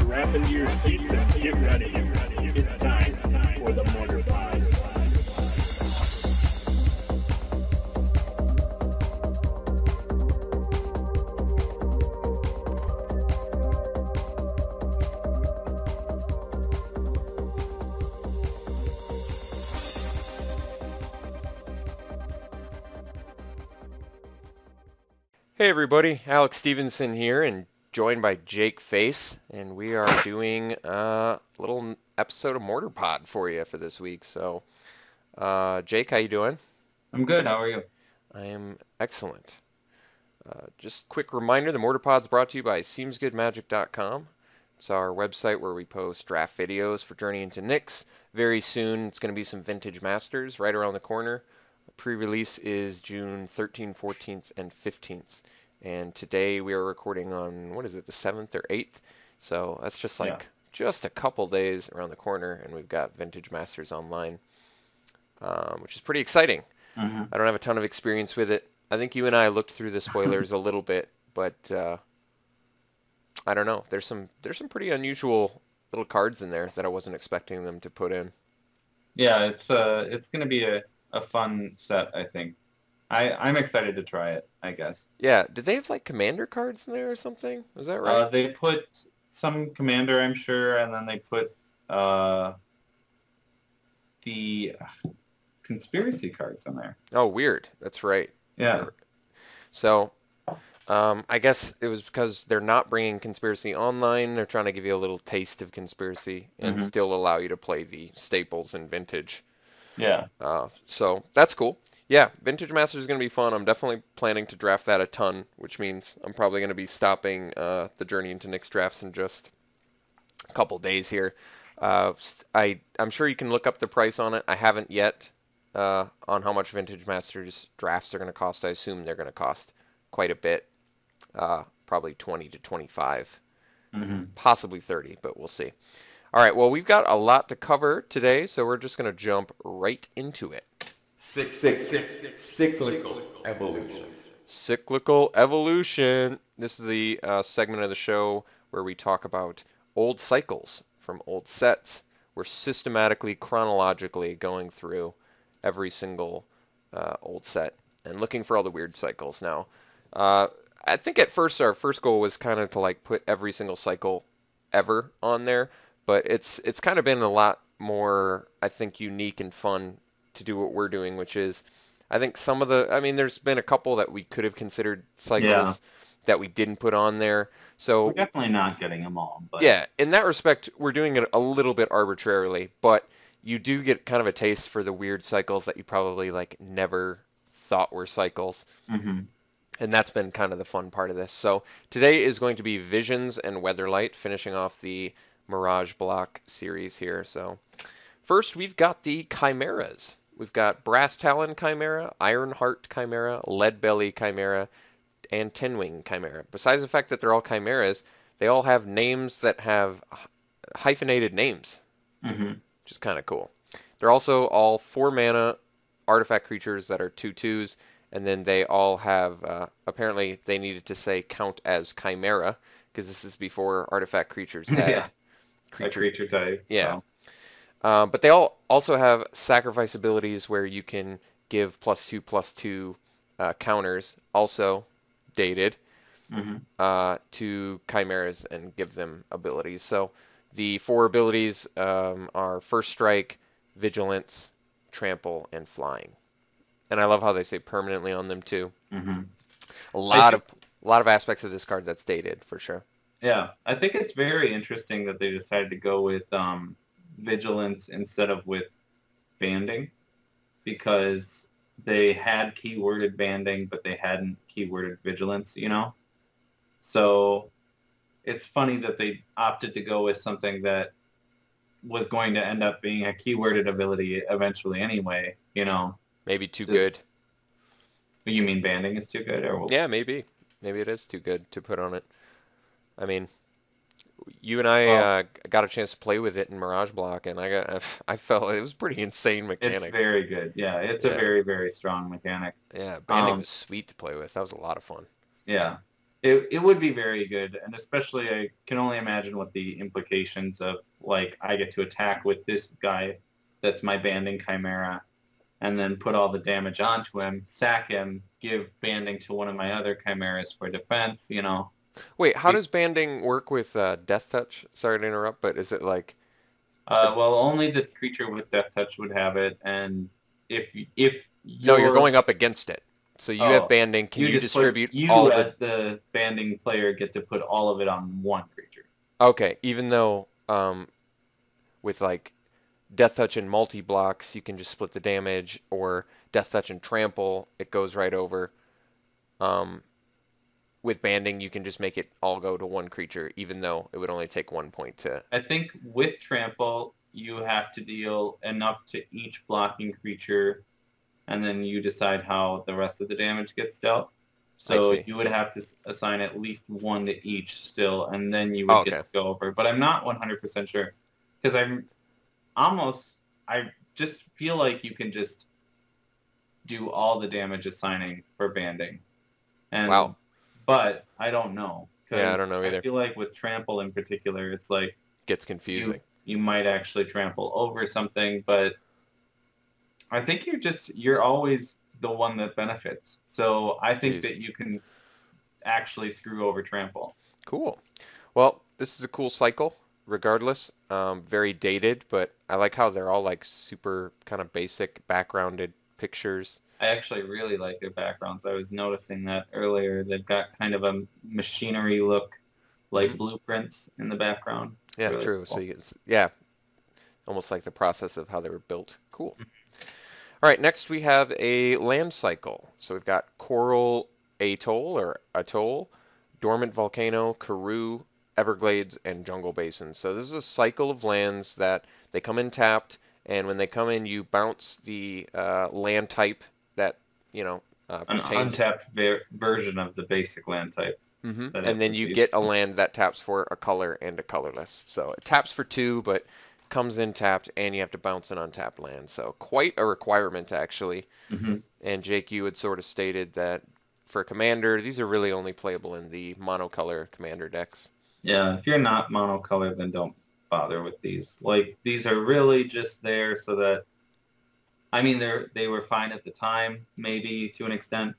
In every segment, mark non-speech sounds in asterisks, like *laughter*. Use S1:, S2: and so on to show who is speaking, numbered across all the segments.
S1: Strap into your seats and get ready. It's time for the Mortar Pod.
S2: Hey everybody, Alex Stephenson here, and joined by Jake Faas, and we are doing a little episode of Mortar Pod for you for this week. So, uh, Jake, how you doing?
S3: I'm good. How are you?
S2: I am excellent. Uh, just quick reminder: the Mortar Pod's brought to you by SeemsGoodMagic.com. It's our website where we post draft videos for Journey into Nyx. Very soon, it's going to be some Vintage Masters right around the corner. Pre-release is June 13th, 14th, and 15th. And today we are recording on what is it, the 7th or 8th? So that's just like
S3: Yeah.
S2: just a couple days around the corner, and we've got Vintage Masters online, um, which is pretty exciting.
S3: Mhm.
S2: I don't have a ton of experience with it. I think you and I looked through the *laughs* spoilers a little bit, but uh, I don't know. There's some there's some pretty unusual little cards in there that I wasn't expecting them to put in.
S3: Yeah, it's uh, it's gonna be a, a fun set. I think. I I'm excited to try it. I guess.
S2: Yeah, did they have like commander cards in there or something? Was that right?
S3: Uh, they put some commander, I'm sure, and then they put uh, the conspiracy cards in there.
S2: oh, weird. That's right.
S3: Yeah.
S2: So, um, I guess it was because they're not bringing conspiracy online. They're trying to give you a little taste of conspiracy and
S3: Mhm.
S2: still allow you to play the staples and vintage.
S3: Yeah.
S2: Uh, so that's cool. Yeah, Vintage Masters is going to be fun. I'm definitely planning to draft that a ton, which means I'm probably going to be stopping uh, the journey into Nyx drafts in just a couple days here. Uh, I I'm sure you can look up the price on it. I haven't yet uh, on how much Vintage Masters drafts are going to cost. I assume they're going to cost quite a bit, uh, probably 20 to 25
S3: hmm
S2: possibly 30, but we'll see. All right, well, we've got a lot to cover today, so we're just going to jump right into it.
S4: Cyc- cyc- cyc- cyclical evolution.
S2: Cyclical evolution. This is the uh, segment of the show where we talk about old cycles from old sets. We're systematically, chronologically going through every single uh, old set and looking for all the weird cycles. Now, uh, I think at first our first goal was kind of to like put every single cycle ever on there, but it's it's kind of been a lot more, I think, unique and fun to do what we're doing, which is I think some of the I mean there's been a couple that we could have considered cycles
S3: Yeah.
S2: that we didn't put on there. So
S3: We're definitely not getting them all, but
S2: yeah, in that respect we're doing it a little bit arbitrarily, but you do get kind of a taste for the weird cycles that you probably like never thought were cycles.
S3: hmm
S2: And that's been kind of the fun part of this. So today is going to be Visions and Weatherlight, finishing off the Mirage Block series here. So first we've got the Chimeras. We've got Brass Talon Chimera, Iron Heart Chimera, Lead Belly Chimera, and Tin Wing Chimera. Besides the fact that they're all chimeras, they all have names that have hyphenated names
S3: hmm
S2: which is kind of cool. They're also all four mana artifact creatures that are two twos, and then they all have uh, apparently they needed to say count as chimera because this is before artifact creatures *laughs* had
S3: Yeah. A
S2: creature.
S3: creature type.
S2: Yeah.
S3: so.
S2: Um, but they all also have sacrifice abilities where you can give plus two plus two uh, counters, also dated,
S3: Mhm.
S2: uh, to chimeras and give them abilities. So the four abilities um, are first strike, vigilance, trample, and flying. And I love how they say permanently on them too.
S3: Mhm.
S2: A lot of a lot of aspects of this card that's dated for sure.
S3: Yeah, I think it's very interesting that they decided to go with um, vigilance instead of with banding because they had keyworded banding, but they hadn't keyworded vigilance, you know? So it's funny that they opted to go with something that was going to end up being a keyworded ability eventually anyway, you know?
S2: Maybe too
S3: Just-
S2: good.
S3: You mean banding is too good? or
S2: Yeah, maybe. Maybe it is too good to put on it. I mean, You and I uh, got a chance to play with it in Mirage Block, and I got *laughs* I felt it was pretty insane mechanic.
S3: It's very good. Yeah, it's a very very strong mechanic.
S2: Yeah, banding
S3: um,
S2: was sweet to play with. That was a lot of fun.
S3: Yeah. It, it would be very good, and especially I can only imagine what the implications of like I get to attack with this guy that's my banding chimera, and then put all the damage onto him, sack him, give banding to one of my other chimeras for defense. You know,
S2: Wait, how
S3: Be-
S2: does banding work with uh, Death Touch? Sorry to interrupt, but is it like
S3: uh, well only the creature with death touch would have it, and if if
S2: no, you're
S3: you're-
S2: going up against it. So you
S3: Oh,
S2: have banding. Can you,
S3: just
S2: distribute
S3: put, you
S2: all the
S3: as the banding player get to put all of it on one creature.
S2: Okay, even though um, with like Death Touch and multi blocks, you can just split the damage, or Death Touch and Trample, it goes right over. Um, with banding, you can just make it all go to one creature, even though it would only take one point to.
S3: I think with trample, you have to deal enough to each blocking creature, and then you decide how the rest of the damage gets dealt. So you would have to assign at least one to each still, and then you would
S2: Oh,
S3: get to go over. But I'm not 100% sure because I'm almost I just feel like you can just do all the damage assigning for banding. And
S2: Wow.
S3: But I don't know.
S2: Yeah, I don't know either.
S3: I feel like with trample in particular, it's like
S2: Gets confusing.
S3: you might actually trample over something, but I think you're just you're always the one that benefits. So I think
S2: Jeez.
S3: that you can actually screw over trample.
S2: Cool. Well, this is a cool cycle, regardless. Um, very dated, but I like how they're all like super kind of basic backgrounded pictures.
S3: I actually really like their backgrounds. I was noticing that earlier. They've got kind of a machinery look, like
S2: Mhm.
S3: blueprints in the background.
S2: Yeah,
S3: Really
S2: true. So you yeah, almost like the process of how they were built. Cool. All right, next we have a land cycle. So we've got Coral Atoll or Atoll, Dormant Volcano, Karoo, Everglades, and Jungle Basin. So this is a cycle of lands that they come in tapped, and when they come in, you bounce the uh, land type that you know uh,
S3: An untapped ver- version of the basic land type.
S2: hmm And then you get a land that taps for a color and a colorless. So it taps for two, but comes in tapped, and you have to bounce an untapped land. So quite a requirement, actually.
S3: hmm
S2: And Jake, you had sort of stated that for a commander, these are really only playable in the monocolor commander decks.
S3: Yeah, if you're not monocolor, then don't bother with these. Like these are really just there so that I mean they're they were fine at the time, maybe to an extent.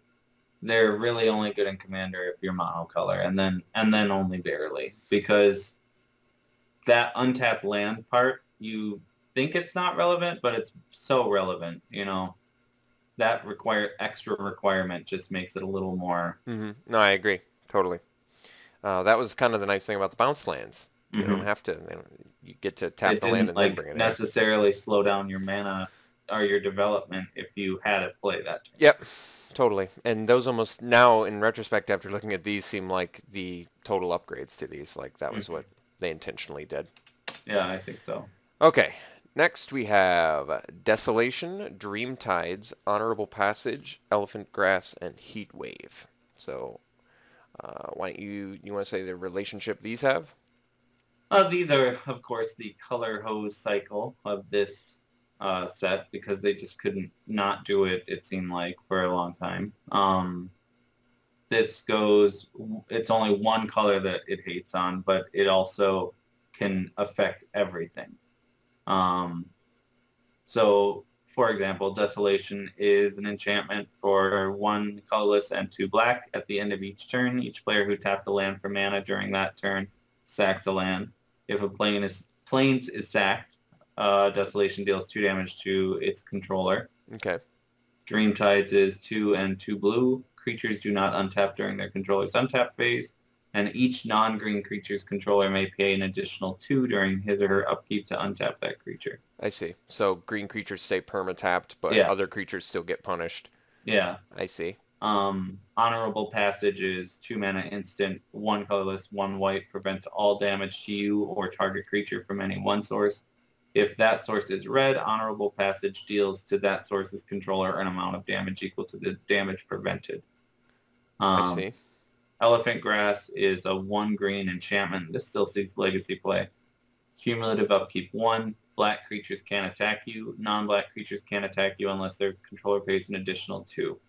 S3: They're really only good in commander if you're monocolor and then and then only barely. Because that untapped land part, you think it's not relevant, but it's so relevant, you know. That require extra requirement just makes it a little more
S2: hmm No, I agree totally. Uh, that was kind of the nice thing about the bounce lands. You
S3: Mhm.
S2: don't have to. You, know, you get to tap
S3: it
S2: the land and
S3: like
S2: then bring it in.
S3: necessarily slow down your mana or your development if you had it play that. turn.
S2: Yep, totally. And those almost now, in retrospect, after looking at these, seem like the total upgrades to these. Like that was
S3: Mhm.
S2: what they intentionally did.
S3: Yeah, I think so.
S2: Okay, next we have Desolation, Dream Tides, Honorable Passage, Elephant Grass, and Heat Wave. So, uh, why don't you you want to say the relationship these have?
S3: Uh, these are, of course, the color hose cycle of this uh, set because they just couldn't not do it. It seemed like for a long time. Um, this goes. It's only one color that it hates on, but it also can affect everything. Um, so, for example, Desolation is an enchantment for one colorless and two black. At the end of each turn, each player who tapped a land for mana during that turn sacks a land. If a plane is planes is sacked, uh, Desolation deals two damage to its controller.
S2: Okay,
S3: Dream Tides is two and two blue. Creatures do not untap during their controller's untap phase, and each non-green creature's controller may pay an additional two during his or her upkeep to untap that creature.
S2: I see. So green creatures stay perma-tapped, but
S3: Yeah.
S2: other creatures still get punished.
S3: Yeah.
S2: I see.
S3: Um, honorable passage is two mana instant, one colorless, one white, prevent all damage to you or target creature from any one source. If that source is red, honorable passage deals to that source's controller an amount of damage equal to the damage prevented. Um,
S2: I see.
S3: Elephant Grass is a one green enchantment. This still sees legacy play. Cumulative upkeep one. Black creatures can't attack you. Non-black creatures can't attack you unless their controller pays an additional two.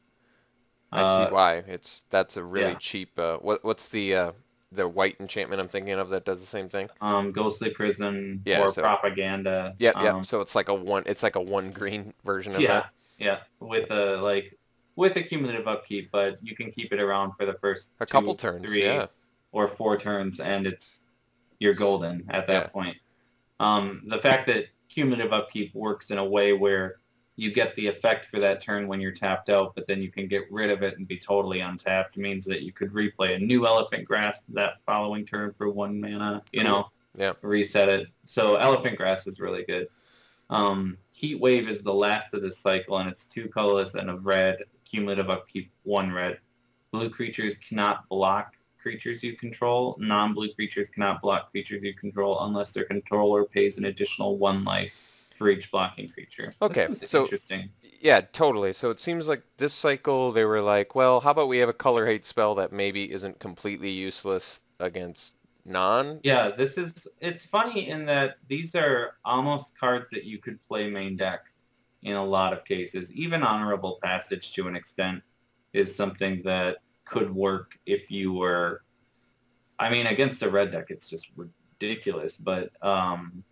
S2: I
S3: Uh,
S2: see why. It's that's a really
S3: yeah.
S2: cheap. Uh, what what's the uh, the white enchantment I'm thinking of that does the same thing?
S3: Um, Ghostly Prison
S2: Yeah,
S3: or
S2: so-
S3: Propaganda.
S2: Yep, yep.
S3: um,
S2: So it's like a one. It's like a one green version of
S3: yeah,
S2: that.
S3: yeah, with a like with a cumulative upkeep, but you can keep it around for the first
S2: A
S3: two,
S2: couple turns.
S3: three,
S2: Yeah.
S3: or four turns, and it's you're golden at that
S2: Yeah.
S3: point. Um, the fact that cumulative upkeep works in a way where you get the effect for that turn when you're tapped out, but then you can get rid of it and be totally untapped means that you could replay a new Elephant Grass that following turn for one mana. You know,
S2: Yeah.
S3: reset it. So Elephant Grass is really good. Um, Heat Wave is the last of this cycle, and it's two colorless and a red. Cumulative upkeep, one red. Blue creatures cannot block creatures you control. Non-blue creatures cannot block creatures you control unless their controller pays an additional one life for each blocking creature. *laughs*
S2: Okay, so-
S3: interesting.
S2: Yeah, totally. So it seems like this cycle they were like, well, how about we have a color hate spell that maybe isn't completely useless against non?
S3: Yeah, this is. It's funny in that these are almost cards that you could play main deck in a lot of cases. Even honorable passage to an extent is something that could work if you were. I mean, against a red deck, it's just ridiculous. But um,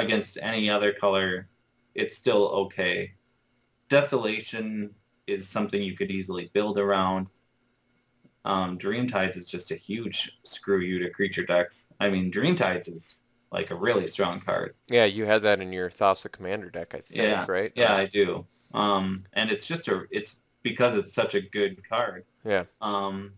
S3: against any other color, it's still okay. Desolation is something you could easily build around. Um, Dreamtides is just a huge screw you to creature decks. I mean, Dreamtides is like a really strong card.
S2: Yeah, you had that in your Thassa Commander deck, I think,
S3: Yeah,
S2: right?
S3: Yeah, I do. Um, and it's just a, it's because it's such a good card.
S2: Yeah.
S3: Um,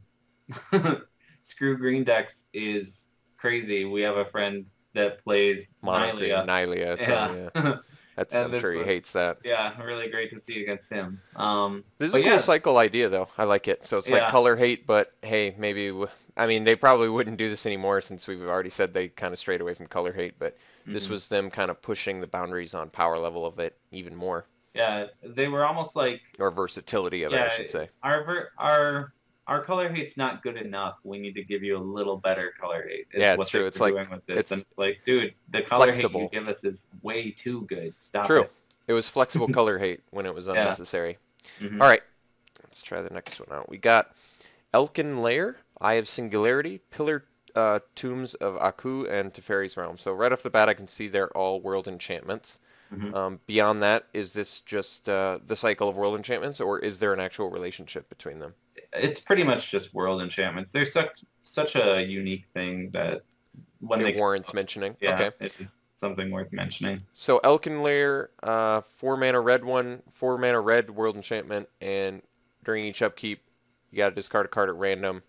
S3: *laughs* screw green decks is crazy. We have a friend that plays Nylea.
S2: Nylea. So, yeah.
S3: Yeah. *laughs*
S2: That's,
S3: And
S2: I'm sure he
S3: was-
S2: hates that.
S3: yeah, really great to see against him. Um,
S2: This is a cool
S3: yeah,
S2: cycle idea, though. I like it. So it's like color hate, but hey, maybe. W- I mean, they probably wouldn't do this anymore since we've already said they kind of strayed away from color hate. But this
S3: mhm.
S2: was them kind of pushing the boundaries on power level of it even more,
S3: yeah, they were almost like
S2: or versatility of it, I should say.
S3: Our ver- our our color hate's not good enough. We need to give you a little better color hate. is
S2: Yeah, it's
S3: what
S2: true. It's like-
S3: doing with this.
S2: it's
S3: and it's like, dude, the color
S2: flexible.
S3: hate you give us is way too good. Stop
S2: True.
S3: it.
S2: It was flexible *laughs* color hate when it was
S3: Yeah.
S2: unnecessary.
S3: Mhm.
S2: All right, let's try the next one out. We got Elkin Lair, Eye of Singularity, Pillar uh, Tombs of Aku, and Teferi's Realm. So right off the bat, I can see they're all world enchantments.
S3: Mhm.
S2: Um, beyond that, is this just uh, the cycle of world enchantments, or is there an actual relationship between them?
S3: It's pretty much just world enchantments. They're such such a unique thing that when
S2: it
S3: they
S2: warrants mentioning.
S3: yeah,
S2: Okay.
S3: it is something worth mentioning.
S2: So Elkin Lair, uh, four mana red one, four mana red world enchantment, and during each upkeep, you got to discard a card at random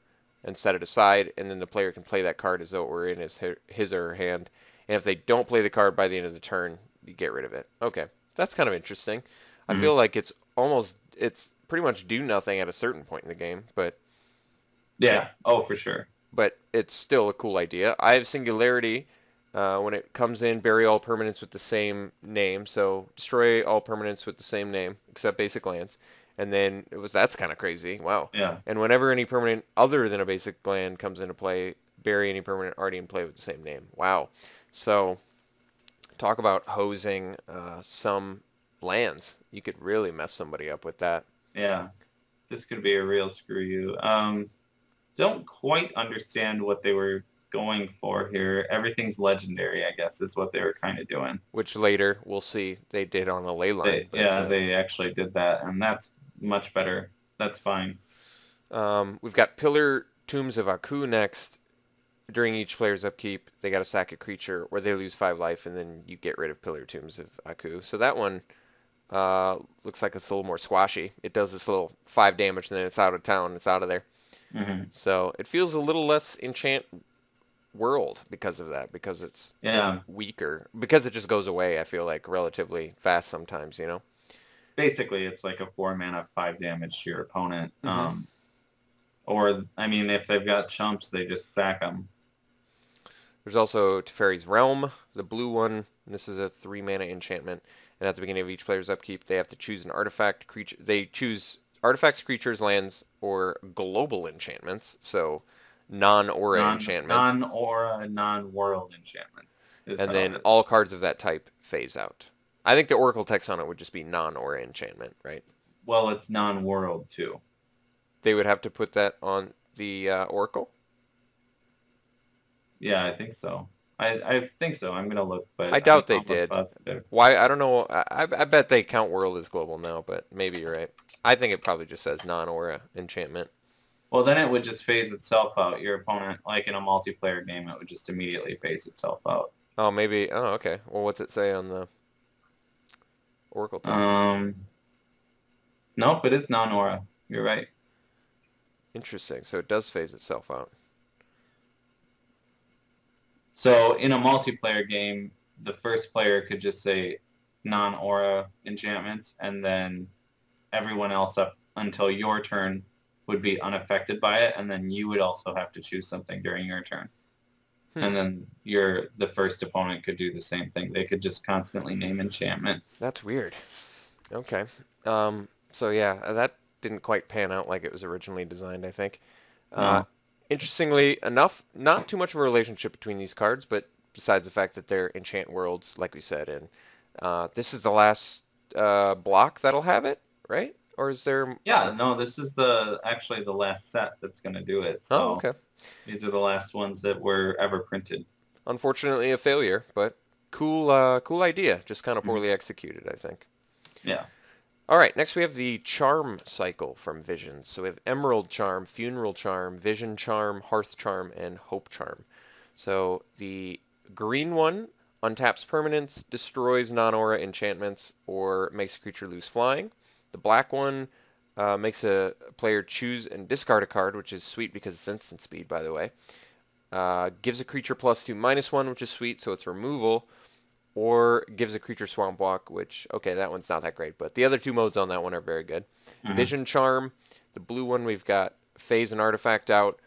S2: and set it aside, and then the player can play that card as though it were in his his or her hand. And if they don't play the card by the end of the turn, you get rid of it. Okay, that's kind of interesting. I
S3: Mhm.
S2: feel like it's almost it's pretty much do nothing at a certain point in the game, but
S3: Yeah. Oh, for sure.
S2: but it's still a cool idea. Eye of Singularity. Uh, when it comes in, bury all permanents with the same name. So destroy all permanents with the same name, except basic lands. And then it was that's kind of crazy. Wow.
S3: Yeah.
S2: And whenever any permanent other than a basic land comes into play, bury any permanent already in play with the same name. Wow. So talk about hosing uh, some lands. You could really mess somebody up with that.
S3: Yeah, this could be a real screw you. Um, don't quite understand what they were going for here. Everything's legendary, I guess, is what they were kind of doing.
S2: Which later we'll see they did on a Leyline.
S3: They,
S2: but,
S3: yeah,
S2: uh,
S3: they actually did that, and that's much better. That's fine.
S2: Um, we've got Pillar Tombs of Aku next. During each player's upkeep, they got to sack a creature, or they lose five life, and then you get rid of Pillar Tombs of Aku. So that one uh, looks like it's a little more squashy. It does this little five damage, and then it's out of town. It's out of there.
S3: hmm
S2: So it feels a little less enchant world because of that, because it's
S3: Yeah,
S2: weaker, because it just goes away. I feel like relatively fast sometimes. You know.
S3: basically, it's like a four mana, five damage to your opponent.
S2: Mhm.
S3: Um, or, I mean, if they've got chumps, they just sack them.
S2: There's also Teferi's Realm, the blue one. This is a three mana enchantment, and at the beginning of each player's upkeep, they have to choose an artifact creature. They choose artifacts, creatures, lands, or global enchantments. So non-aura
S3: Non-
S2: enchantments.
S3: non-aura, non-world enchantments.
S2: and then all cards of that type phase out. I think the Oracle text on it would just be non-aura enchantment, right?
S3: well, it's non-world too.
S2: They would have to put that on the uh, Oracle.
S3: Yeah, I think so. I, I think so. I'm gonna look, but
S2: I doubt
S3: I'm
S2: they did.
S3: positive.
S2: Why? I don't know. I, I I bet they count world as global now, but maybe you're right. I think it probably just says non-aura enchantment.
S3: Well, then it would just phase itself out. Your opponent, like in a multiplayer game, it would just immediately phase itself out.
S2: Oh, maybe. Oh, okay. Well, what's it say on the Oracle text?
S3: Um, nope, it is non-aura. You're right.
S2: Interesting. So it does phase itself out.
S3: So in a multiplayer game, the first player could just say non-aura enchantments, and then everyone else up until your turn would be unaffected by it, and then you would also have to choose something during your turn.
S2: Hmm.
S3: And then your the first opponent could do the same thing. They could just constantly name enchantment.
S2: That's weird. Okay. Um. So yeah, that didn't quite pan out like it was originally designed. I think. Uh,
S3: No.
S2: Interestingly enough, not too much of a relationship between these cards, but besides the fact that they're enchant worlds, like we said, and uh, this is the last uh, block that'll have it, right? Or is there?
S3: Yeah, no, this is the actually the last set that's going to do it. So
S2: Oh, okay.
S3: these are the last ones that were ever printed.
S2: Unfortunately, a failure, but cool, uh, cool idea. Just kind of poorly executed, I think.
S3: Yeah.
S2: All right, next we have the charm cycle from Visions. So we have Emerald Charm, Funeral Charm, Vision Charm, Hearth Charm, and Hope Charm. So the green one untaps permanents, destroys non-aura enchantments, or makes a creature lose flying. The black one uh, makes a player choose and discard a card, which is sweet because it's instant speed, by the way. Uh, gives a creature plus two minus one, which is sweet, so it's removal or gives a creature swamp walk, which okay, that one's not that great, but the other two modes on that one are very good.
S3: Mhm.
S2: Vision charm, the blue one we've got phase an artifact out,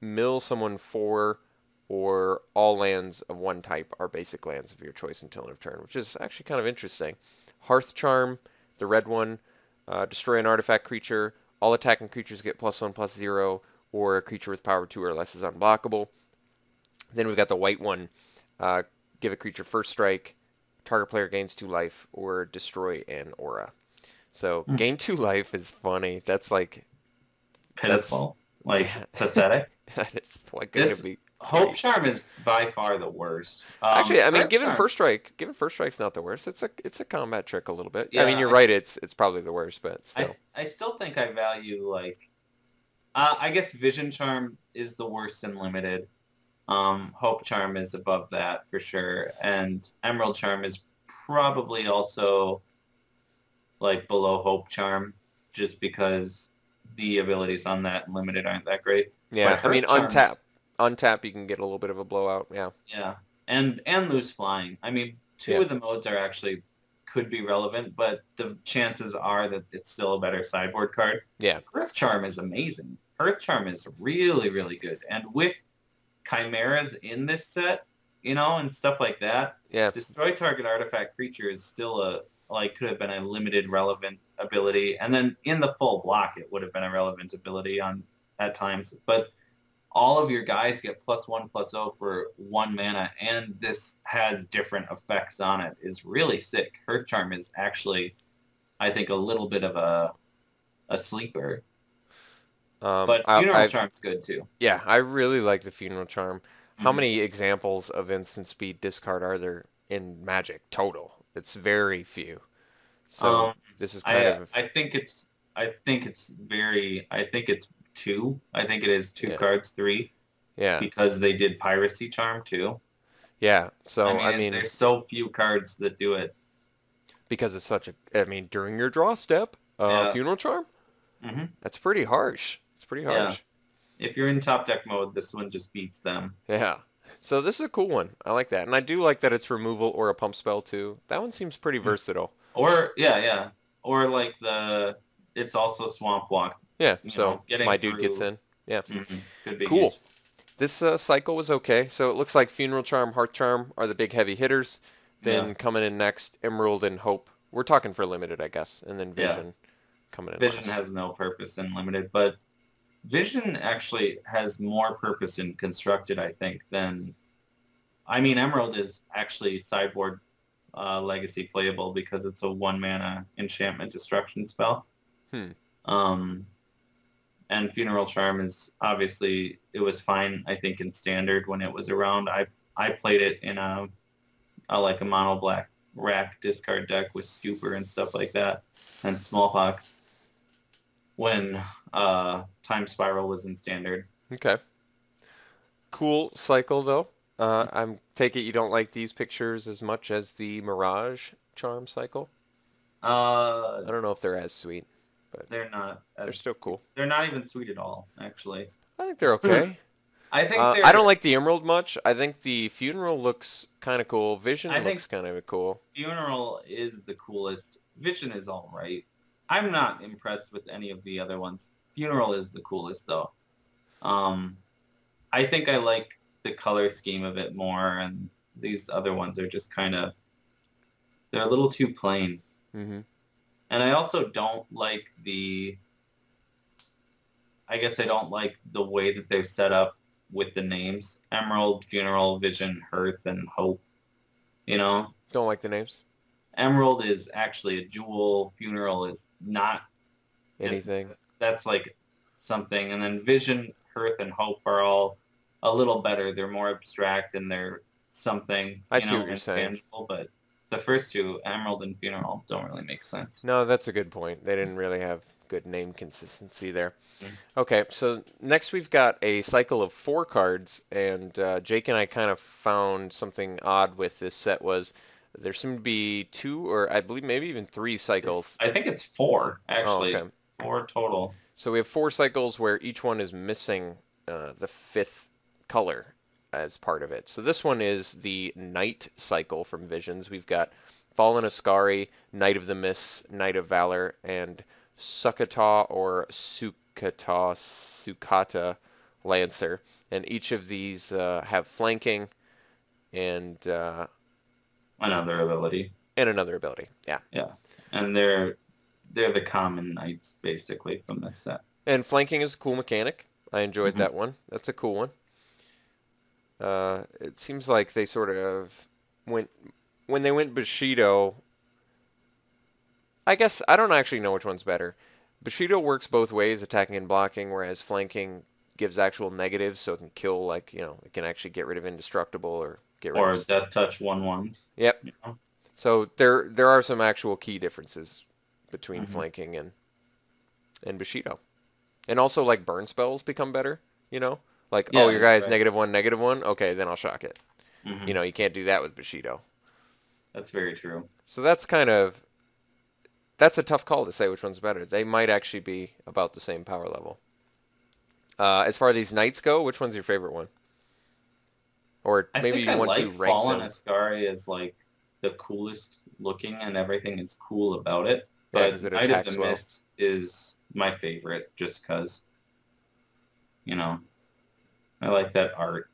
S2: mill someone four, or all lands of one type are basic lands of your choice until end of turn, which is actually kind of interesting. Hearth charm, the red one, uh, destroy an artifact creature. All attacking creatures get plus one plus zero, or a creature with power two or less is unblockable. Then we've got the white one. Uh, give a creature first strike. Target player gains two life, or destroy an aura. So
S3: Hmm.
S2: gain two life is funny. That's like
S3: Pitiful. Like pathetic. *laughs*
S2: that is what could
S3: This-
S2: it be?
S3: Hope
S2: Great.
S3: Charm is by far the worst. Um,
S2: Actually, I mean,
S3: Red
S2: given
S3: Charm-
S2: first strike, given first strike's not the worst. It's a it's a combat trick a little bit. Yeah, I mean, you're
S3: I-
S2: right. It's it's probably the worst, but still.
S3: I, I still think I value like, uh, I guess Vision Charm is the worst in limited. Um, Hope Charm is above that for sure, and Emerald Charm is probably also like below Hope Charm, just because the abilities on that limited aren't that great.
S2: yeah, I mean,
S3: Charm
S2: untap
S3: is-
S2: untap, you can get a little bit of a blowout. Yeah,
S3: Yeah, and and lose flying. I mean, two
S2: Yeah.
S3: of the modes are actually could be relevant, but the chances are that it's still a better sideboard card.
S2: yeah,
S3: Hearth Charm is amazing. Hearth Charm is really, really good. And with chimeras in this set, you know, and stuff like that,
S2: yeah.
S3: destroy target artifact creature is still a like could have been a limited relevant ability. And then in the full block it would have been a relevant ability on at times. But all of your guys get plus one plus oh for one mana and this has different effects on it is really sick. Hearth Charm is actually I think a little bit of a a sleeper.
S2: Um,
S3: But Funeral
S2: I-
S3: Charm's good too.
S2: yeah, I really like the funeral charm. How
S3: Mhm.
S2: many examples of instant speed discard are there in Magic total? It's very few. So
S3: Um,
S2: this is kind
S3: I
S2: of
S3: I think it's I think it's very I think it's two. I think it is two
S2: Yeah.
S3: cards, three,
S2: yeah,
S3: because they did Piracy Charm too.
S2: yeah. So
S3: I mean,
S2: I mean,
S3: there's so few cards that do it.
S2: because it's such a I mean during your draw step, uh,
S3: Yeah.
S2: funeral charm.
S3: hmm
S2: That's pretty harsh. Pretty
S3: Yeah.
S2: harsh.
S3: If you're in top deck mode, this one just beats them.
S2: Yeah. So this is a cool one. I like that, and I do like that it's removal or a pump spell too. That one seems pretty
S3: Hmm.
S2: versatile.
S3: Or yeah, yeah. Or like the it's also Swamp Walk.
S2: Yeah.
S3: You
S2: so
S3: know,
S2: my dude gets in. Yeah.
S3: Mhm. Could be
S2: Cool. This uh, cycle was okay. So it looks like Funeral Charm, Hearth Charm are the big heavy hitters. Then
S3: Yeah.
S2: coming in next, Emerald and Hope. We're talking for limited, I guess, and then Vision Yeah. Coming in.
S3: Vision
S2: last.
S3: has no purpose in limited, but Vision actually has more purpose in constructed, I think, than. I mean, Emerald is actually sideboard uh, legacy playable because it's a one mana enchantment destruction spell.
S2: Hmm.
S3: Um, and Funeral Charm is obviously it was fine. I think in standard when it was around. I I played it in a, a like a mono black rack discard deck with Stupor and stuff like that, and Smallpox. When uh, Time Spiral was in standard.
S2: Okay. Cool cycle though. Uh, I'm take it you don't like these pictures as much as the Mirage Charm cycle.
S3: Uh,
S2: I don't know if they're as sweet.
S3: they're not.
S2: They're still cool.
S3: They're not even sweet at all, actually.
S2: I think they're okay.
S3: I think
S2: Uh, I don't like the Emerald much. I think the Funeral looks kind of cool. Vision
S3: I
S2: looks kind of cool.
S3: Funeral is the coolest. Vision is all right. I'm not impressed with any of the other ones. Funeral is the coolest though. Um, I think I like the color scheme of it more, and these other ones are just kind of they're a little too plain.
S2: hmm
S3: And I also don't like the. I guess I don't like the way that they're set up with the names: Emerald, Funeral, Vision, Hearth, and Hope. You know,
S2: Don't like the names.
S3: Emerald is actually a jewel. Funeral is not.
S2: Anything.
S3: That's like something. And then Vision, Hearth, and Hope are all a little better. They're more abstract and they're something.
S2: I
S3: you
S2: see
S3: know,
S2: what you're saying.
S3: But the first two, Emerald and Funeral, don't really make sense.
S2: No, that's a good point. They didn't really have good name consistency there.
S3: Mhm.
S2: Okay, so next we've got a cycle of four cards, and uh, Jake and I kind of found something odd with this set was there seemed to be two, or I believe maybe even three cycles.
S3: I think it's four, actually.
S2: Oh, okay.
S3: Four total.
S2: So we have four cycles where each one is missing uh, the fifth color as part of it. So this one is the Knight cycle from Visions. We've got Fallen Askari, Knight of the Mists, Knight of Valor, and Suq'Ata or Suq'Ata, Suq'Ata Lancer. And each of these uh, have flanking and uh,
S3: Another ability.
S2: and another ability. Yeah. Yeah.
S3: And they're they're the common knights, basically, from this set.
S2: And flanking is a cool mechanic. I enjoyed
S3: Mhm.
S2: that one. That's a cool one. Uh, it seems like they sort of went when they went Bushido. I guess I don't actually know which one's better. Bushido works both ways, attacking and blocking, whereas flanking gives actual negatives, so it can kill like you know it can actually get rid of indestructible or get rid
S3: Or
S2: of.
S3: Death Touch 1-1s.
S2: Yep.
S3: You know?
S2: So there there are some actual key differences between
S3: Mhm.
S2: flanking and and Bushido. And also like burn spells become better, you know? Like, oh your guy is
S3: right.
S2: negative one, negative one, okay, then I'll shock it.
S3: Mhm.
S2: You know, you can't do that with Bushido.
S3: That's very true.
S2: So that's kind of that's a tough call to say which one's better. They might actually be about the same power level. Uh, as far as these knights go, which one's your favorite one? Or maybe you
S3: I
S2: want
S3: like
S2: to rank
S3: Fallen
S2: them.
S3: Askari as like the coolest looking and everything is cool about it.
S2: Yeah,
S3: But
S2: it
S3: Knight of the
S2: well.
S3: Mist is my favorite just because, you know, I like that art.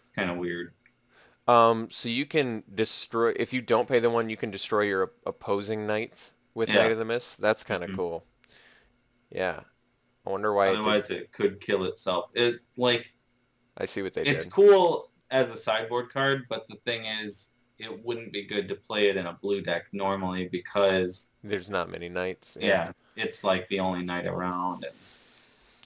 S3: It's kind of weird.
S2: Um, so you can destroy if you don't pay the one, you can destroy your opposing knights with
S3: Yeah.
S2: Knight of the Mist. That's kind of
S3: Mhm.
S2: cool. Yeah, I wonder why. it
S3: Otherwise, it could kill itself. It like
S2: I see what they
S3: it's
S2: did.
S3: cool as a sideboard card, but the thing is, it wouldn't be good to play it in a blue deck normally because
S2: There's not many knights.
S3: yeah, it's like the only knight around. And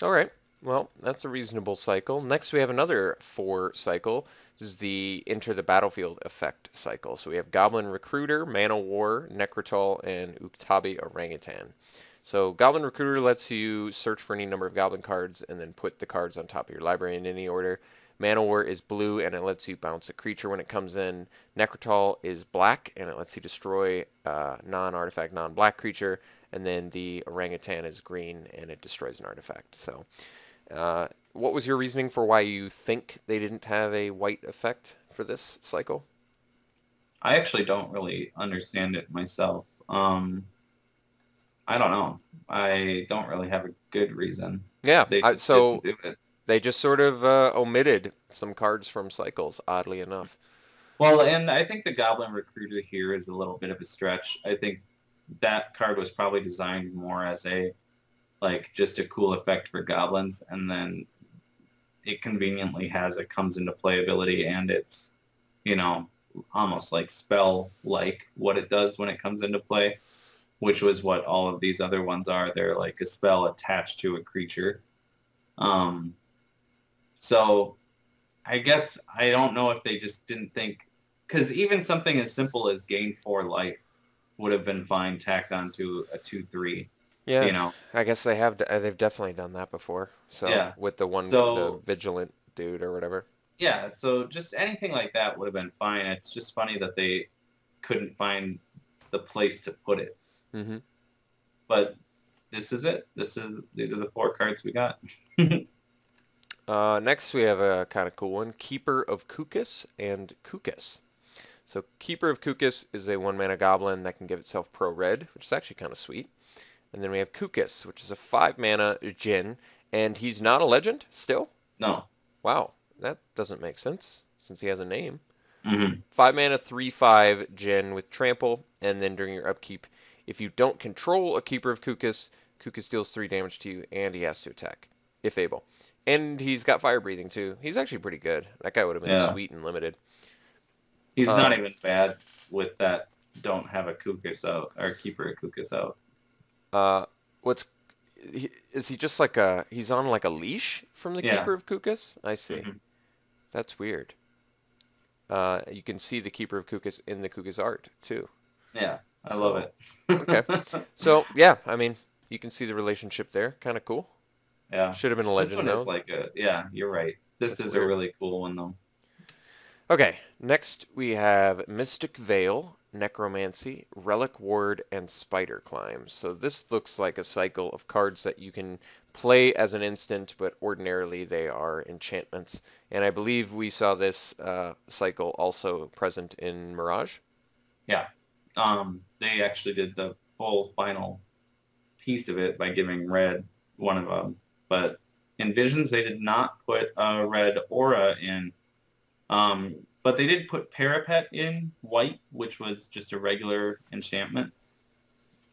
S2: All right. Well, that's a reasonable cycle. Next, we have another four cycle. This is the Enter the Battlefield effect cycle. So we have Goblin Recruiter, Man of War, Necratog, and Uktabi Orangutan. So Goblin Recruiter lets you search for any number of Goblin cards and then put the cards on top of your library in any order. Man of is blue and it lets you bounce a creature when it comes in. Necratog is black and it lets you destroy uh, non-artifact, non-black creature. And then the Orangutan is green and it destroys an artifact. So, uh, what was your reasoning for why you think they didn't have a white effect for this cycle?
S3: I actually don't really understand it myself. Um, I don't know. I don't really have a good reason.
S2: Yeah,
S3: They
S2: I, so
S3: didn't do it.
S2: They just sort of uh, omitted some cards from cycles, oddly enough.
S3: Well, and I think the Goblin Recruiter here is a little bit of a stretch. I think that card was probably designed more as a like just a cool effect for goblins, and then it conveniently has a comes into play ability, and it's you know almost like spell like what it does when it comes into play, which was what all of these other ones are. They're like a spell attached to a creature. Um, so I guess I don't know if they just didn't think because even something as simple as gain four life would have been fine tacked onto a two three.
S2: Yeah,
S3: You know,
S2: I guess they have. uh, They've definitely done that before. So
S3: Yeah.
S2: with the one,
S3: So-
S2: the vigilant dude or whatever.
S3: yeah. So just anything like that would have been fine. It's just funny that they couldn't find the place to put it.
S2: hmm
S3: But this is it. This is these are the four cards we got. *laughs*
S2: Uh, next, we have a kind of cool one: Keeper of Kookus and Kookus. So, Keeper of Kookus is a one-mana goblin that can give itself pro red, which is actually kind of sweet. And then we have Kookus, which is a five-mana Djinn, and he's not a legend still.
S3: No.
S2: Wow, that doesn't make sense since he has a name.
S3: hmm
S2: Five mana, three five Djinn with trample, and then during your upkeep, if you don't control a Keeper of Kookus, Kookus deals three damage to you, and he has to attack if able. And he's got fire breathing too. He's actually pretty good. That guy would have been
S3: Yeah.
S2: sweet and limited.
S3: He's
S2: Uh,
S3: not even bad with that. Don't have a Kookus out or keeper a Kookus out.
S2: Uh, what's he, is he just like a he's on like a leash from the
S3: Yeah.
S2: Keeper of Kookus? I see.
S3: Mhm.
S2: That's weird. Uh, you can see the Keeper of Kookus in the Kookus art too.
S3: Yeah, I
S2: So-
S3: love it.
S2: okay. *laughs* So yeah, I mean you can see the relationship there. Kind of cool.
S3: Yeah.
S2: Should have been a
S3: This
S2: legend
S3: one
S2: though.
S3: is like a yeah. You're right. This
S2: That's
S3: is
S2: weird.
S3: a really cool one though.
S2: Okay, next we have Mystic Veil, Necromancy, Relic Ward, and Spider Climb. So this looks like a cycle of cards that you can play as an instant, but ordinarily they are enchantments. And I believe we saw this uh, cycle also present in Mirage. Yeah.
S3: Um, they actually did the full final piece of it by giving red one of them, but in Visions they did not put a red aura in. Um, but they did put Parapet in white, which was just a regular enchantment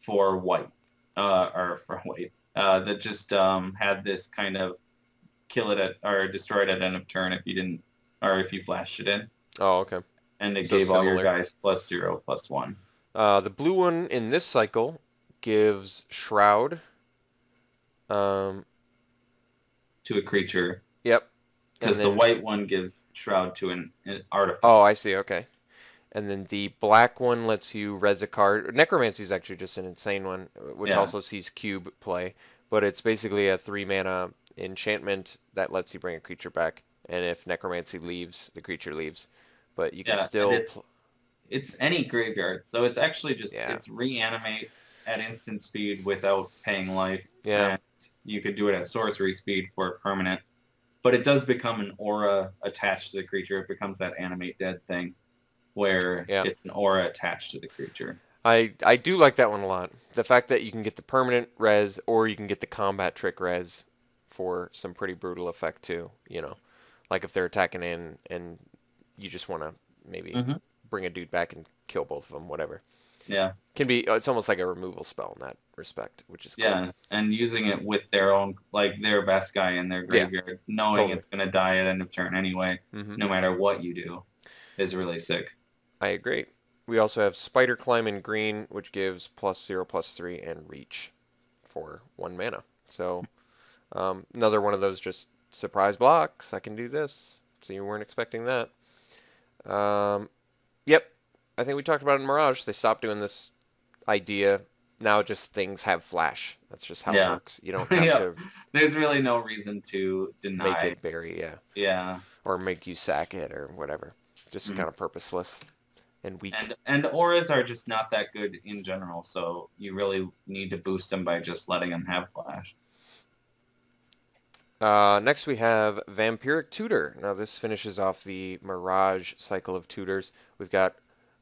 S3: for white, uh, or for white, uh, that just um, had this kind of kill it at or destroy it at end of turn if you didn't, or if you flashed it in,
S2: Oh, okay.
S3: and it
S2: So
S3: gave all your guys plus zero, plus one.
S2: Uh, the blue one in this cycle gives Shroud. Um,
S3: to a creature
S2: yep.
S3: Because the white one gives shroud to an, an artifact.
S2: Oh, I see. Okay. And then the black one lets you res a card. Necromancy is actually just an insane one, which
S3: Yeah.
S2: also sees cube play. But it's basically a three mana enchantment that lets you bring a creature back. And if Necromancy leaves, the creature leaves. But you can
S3: Yeah,
S2: still.
S3: it's-
S2: pl-
S3: It's any graveyard, so it's actually just
S2: Yeah.
S3: it's reanimate at instant speed without paying life.
S2: Yeah.
S3: You could do it at sorcery speed for a permanent, but it does become an aura attached to the creature. It becomes that animate dead thing, where
S2: Yeah.
S3: it's an aura attached to the creature.
S2: I, I do like that one a lot. The fact that you can get the permanent res or you can get the combat trick res for some pretty brutal effect too. You know, like if they're attacking in and you just want to maybe
S3: Mhm.
S2: bring a dude back and kill both of them, whatever.
S3: Yeah,
S2: Can be it's almost like a removal spell in that respect, which is cool.
S3: yeah, and using it with their own like their best guy in their
S2: Yeah.
S3: graveyard, knowing
S2: Totally.
S3: it's gonna die at end of turn anyway.
S2: hmm
S3: no matter what you do, is really sick.
S2: I agree. We also have Spider Climb in green, which gives plus zero, plus three, and reach for one mana. So um, another one of those just surprise blocks. I can do this. So you weren't expecting that. Um, yep. I think we talked about it in Mirage. They stopped doing this idea. Now just things have flash. That's just how it
S3: Yeah.
S2: works. You don't *laughs* have
S3: Yeah.
S2: to
S3: There's really no reason to deny.
S2: make it bury, yeah,
S3: Yeah,
S2: or make you sack it or whatever. Just
S3: Mhm.
S2: kind of purposeless and weak.
S3: and and auras are just not that good in general. So you really need to boost them by just letting them have flash.
S2: Uh, next we have Vampiric Tutor. Now this finishes off the Mirage cycle of tutors. We've got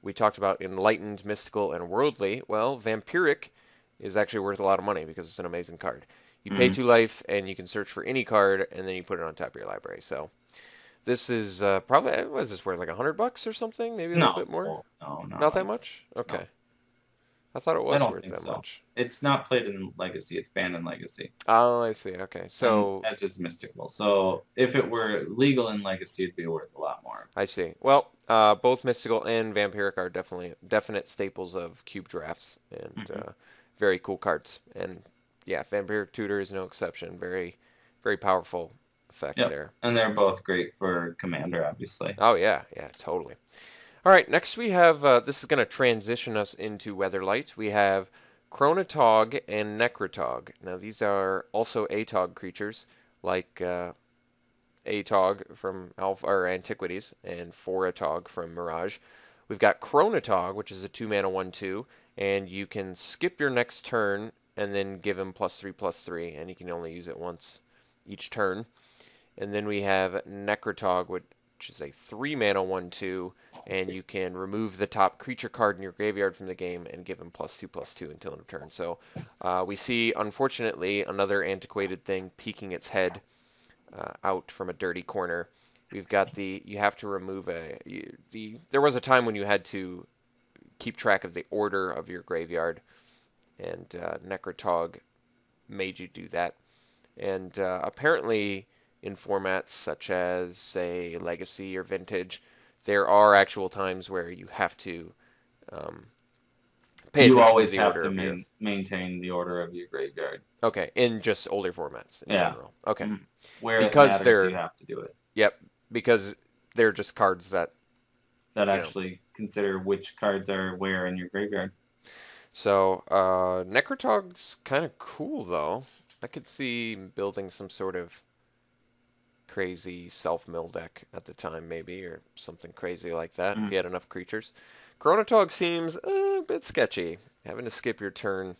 S2: we talked about Enlightened, Mystical, and Worldly. Well, Vampiric is actually worth a lot of money because it's an amazing card. You pay
S3: Mhm.
S2: two life and you can search for any card and then you put it on top of your library. So this is uh, probably what is this worth like a hundred bucks or something? Maybe a
S3: no,
S2: little bit more.
S3: no, no,
S2: Not that much. Okay. I thought it was
S3: don't
S2: worth
S3: think
S2: that
S3: so.
S2: much.
S3: It's not played in Legacy. It's banned in Legacy.
S2: Oh, I see. Okay, so
S3: and as is Mystical. So if it were legal in Legacy, it'd be worth a lot more.
S2: I see. Well, uh, both mystical and vampiric are definitely definite staples of cube drafts and
S3: Mhm.
S2: uh, very cool cards. And yeah, vampiric tutor is no exception. Very, very powerful effect
S3: Yep.
S2: there.
S3: And they're both great for Commander, obviously.
S2: Oh yeah, yeah, totally. All right, next we have uh, this is going to transition us into Weatherlight. We have Chronatog and Necratog. Now these are also Atog creatures, like uh, Atog from Alpha or Antiquities and Foratog from Mirage. We've got Chronatog, which is a two mana one two, and you can skip your next turn and then give him plus three plus three, and you can only use it once each turn. And then we have Necratog, which is a three mana one two, and you can remove the top creature card in your graveyard from the game and give him plus two plus two until end of turn. So uh, we see, unfortunately, another antiquated thing peeking its head uh, out from a dirty corner. We've got the you have to remove a you, the. There was a time when you had to keep track of the order of your graveyard, and uh, Necratog made you do that. And uh, apparently, in formats such as say Legacy or Vintage, there are actual times where you have to um, pay
S3: you always have
S2: order
S3: to
S2: your-
S3: maintain the order of your graveyard.
S2: Okay, in just older formats in
S3: Yeah.
S2: general. Okay.
S3: Mhm. Where
S2: Because
S3: it matters,
S2: they're-
S3: you have to do it.
S2: Yep. Because they're just cards that
S3: That actually consider which cards are where in your graveyard.
S2: So, uh, Necratog's kind of cool, though. I could see building some sort of crazy self-mill deck at the time, maybe, or something crazy like that, if
S3: Mm.
S2: you had enough creatures. Chronatog seems a bit sketchy. Having to skip your turn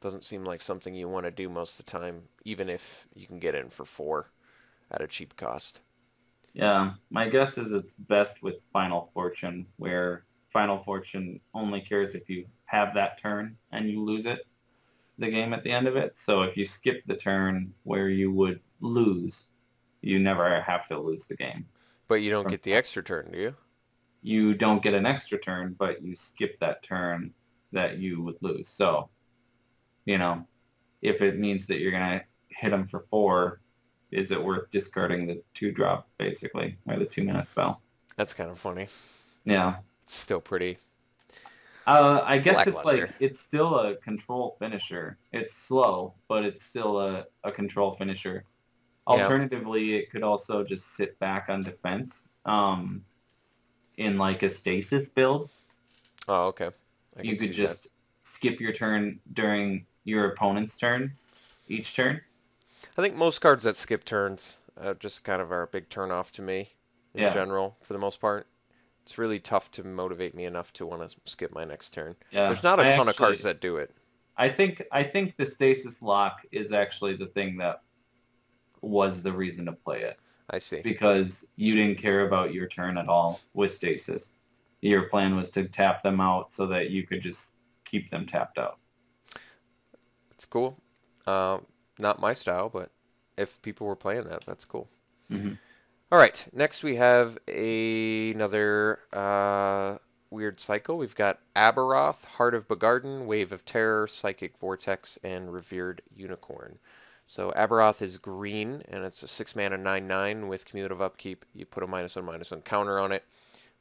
S2: doesn't seem like something you want to do most of the time, even if you can get in for four at a cheap cost.
S3: Yeah, my guess is it's best with Final Fortune, where Final Fortune only cares if you have that turn and you lose it, the game at the end of it. So if you skip the turn where you would lose, you never have to lose the game.
S2: But you don't get the extra turn, do you?
S3: You don't get an extra turn, but you skip that turn that you would lose. So, you know, if it means that you're going to hit them for four, is it worth discarding the two drop, basically, or the two minute spell?
S2: That's kind of funny.
S3: Yeah.
S2: It's still pretty.
S3: Uh, I guess it's like it's still a control finisher. It's slow, but it's still a, a control finisher.
S2: Yeah.
S3: Alternatively, it could also just sit back on defense um, in like a stasis build.
S2: Oh, okay. I
S3: you could
S2: see that.
S3: just skip your turn during your opponent's turn each turn.
S2: I think most cards that skip turns uh, just kind of are a big turnoff to me in
S3: Yeah.
S2: general, for the most part. It's really tough to motivate me enough to want to skip my next turn.
S3: Yeah,
S2: There's not a
S3: I
S2: ton of cards that do it.
S3: I think I think the stasis lock is actually the thing that was the reason to play it.
S2: I see.
S3: because you didn't care about your turn at all with stasis. Your plan was to tap them out so that you could just keep them tapped out.
S2: It's cool. Uh, not my style, but if people were playing that, that's cool.
S3: Mhm.
S2: All right. Next, we have a, another uh, weird cycle. We've got Aboroth, Heart of Bogardan, Wave of Terror, Psychic Vortex, and Revered Unicorn. So Aboroth is green, and it's a six mana nine nine with cumulative upkeep. You put a minus one minus one counter on it.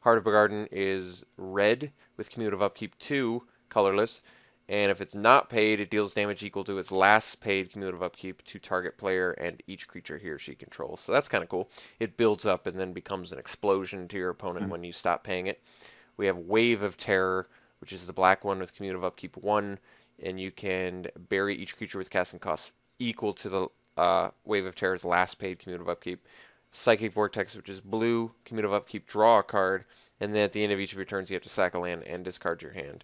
S2: Heart of Garden is red with cumulative upkeep two, colorless. And if it's not paid, it deals damage equal to its last paid cumulative upkeep to target player and each creature he or she controls. So that's kind of cool. It builds up and then becomes an explosion to your opponent mm-hmm. when you stop paying it. We have Wave of Terror, which is the black one with cumulative upkeep one, and you can bury each creature with casting costs equal to the uh, Wave of Terror's last paid cumulative upkeep. Psychic Vortex, which is blue, cumulative upkeep, draw a card, and then at the end of each of your turns, you have to sack a land and discard your hand.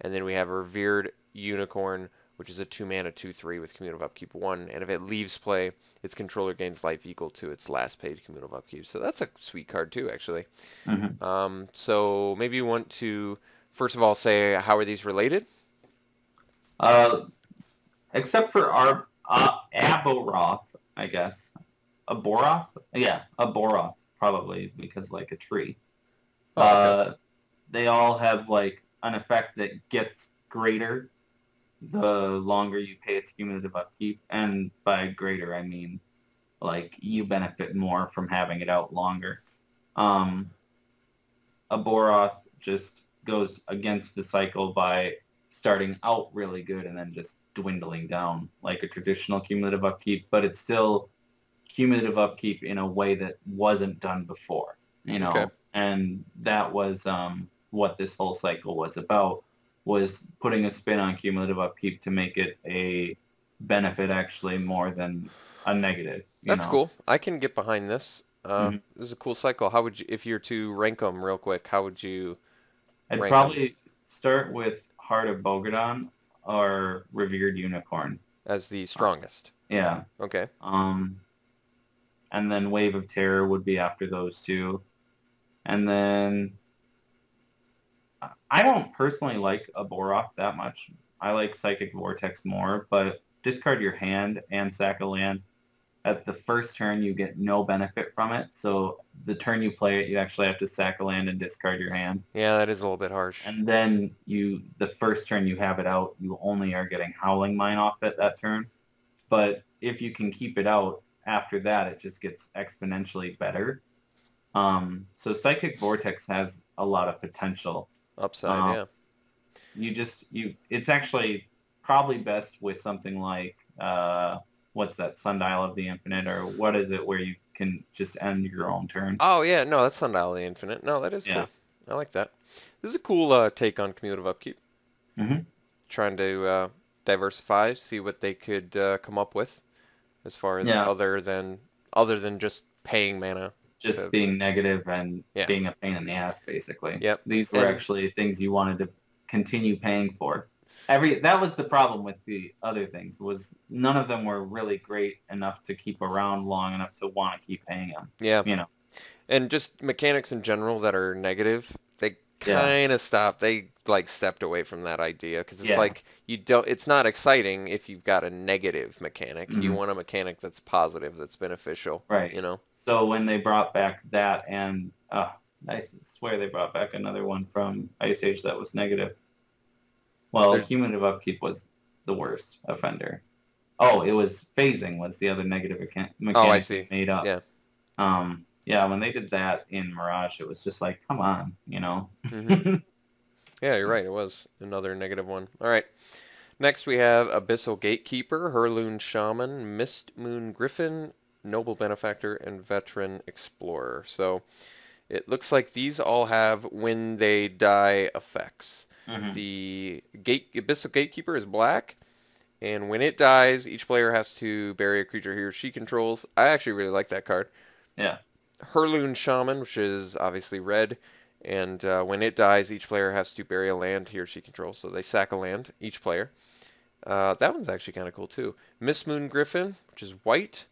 S2: And then we have Revered Unicorn, which is a 2 mana 2 3 with cumulative upkeep 1. And if it leaves play, its controller gains life equal to its last paid cumulative upkeep. So that's a sweet card, too, actually.
S3: Mhm.
S2: Um, so maybe you want to, first of all, say how are these related?
S3: Uh, except for our uh, Aboroth, I guess. Aboroth? Yeah, Aboroth, probably, because like a tree.
S2: Oh, okay.
S3: Uh, they all have like an effect that gets greater the longer you pay its cumulative upkeep. And by greater, I mean like you benefit more from having it out longer. Um, Aboroth just goes against the cycle by starting out really good and then just dwindling down like a traditional cumulative upkeep, but it's still cumulative upkeep in a way that wasn't done before, you know.
S2: Okay.
S3: And that was um, what this whole cycle was about was putting a spin on cumulative upkeep to make it a benefit actually more than a negative. you
S2: That's
S3: know?
S2: cool. I can get behind this. Uh,
S3: Mhm.
S2: This is a cool cycle. How would you, if you're to rank them real quick? How would you?
S3: I'd probably start with Heart of Bogardan or Revered Unicorn.
S2: as the strongest.
S3: Yeah.
S2: Okay.
S3: Um, and then Wave of Terror would be after those two. And then I don't personally like Aboroth that much. I like Psychic Vortex more, but discard your hand and sack a land. At the first turn, you get no benefit from it. So the turn you play it, you actually have to sack a land and discard your hand.
S2: Yeah, that is a little bit harsh.
S3: And then you, the first turn you have it out, you only are getting Howling Mine off it that turn. But if you can keep it out after that, it just gets exponentially better. Um, so Psychic Vortex has a lot of potential.
S2: Upside,
S3: Uh,
S2: yeah.
S3: You just you, it's actually probably best with something like uh, what's that Sundial of the Infinite or what is it where you can just end your own turn.
S2: Oh yeah, no, that's Sundial of the Infinite. No, that is
S3: Yeah.
S2: cool. I like that. This is a cool uh, take on cumulative upkeep.
S3: Mhm.
S2: Trying to uh, diversify, see what they could uh, come up with, as far as
S3: Yeah.
S2: other than other than just paying mana.
S3: just
S2: So-
S3: being negative and
S2: Yeah.
S3: being a pain in the ass, basically.
S2: Yep.
S3: These were
S2: And-
S3: actually things you wanted to continue paying for. Every that was the problem with the other things was none of them were really great enough to keep around long enough to want to keep paying them.
S2: Yeah,
S3: You know.
S2: and just mechanics in general that are negative, they kind of stopped. They like stepped away from that idea because it's
S3: Yeah.
S2: like you don't. It's not exciting if you've got a negative mechanic. You
S3: Mhm.
S2: want a mechanic that's positive, that's beneficial.
S3: Right.
S2: You know.
S3: So when they brought back that and uh, I swear they brought back another one from Ice Age that was negative. Well,
S2: There's-
S3: cumulative upkeep was the worst offender. Oh, it was phasing was the other negative mecha- mechanic
S2: Oh, I see.
S3: made up.
S2: Yeah.
S3: Um, yeah, when they did that in Mirage, it was just like, come on, you know.
S2: Mhm. *laughs* Yeah, you're right. It was another negative one. All right. Next, we have Abyssal Gatekeeper, Hurloon Shaman, Mistmoon Griffin, Noble Benefactor, and Veteran Explorer. So it looks like these all have when they die effects.
S3: Mhm.
S2: The gate Abyssal Gatekeeper is black, and when it dies, each player has to bury a creature he or she controls. I actually really like that card.
S3: Yeah.
S2: Hurloon Shaman, which is obviously red, and uh, when it dies, each player has to bury a land he or she controls. So they sack a land, each player. Uh, that one's actually kind of cool too. Mistmoon Griffin, which is white,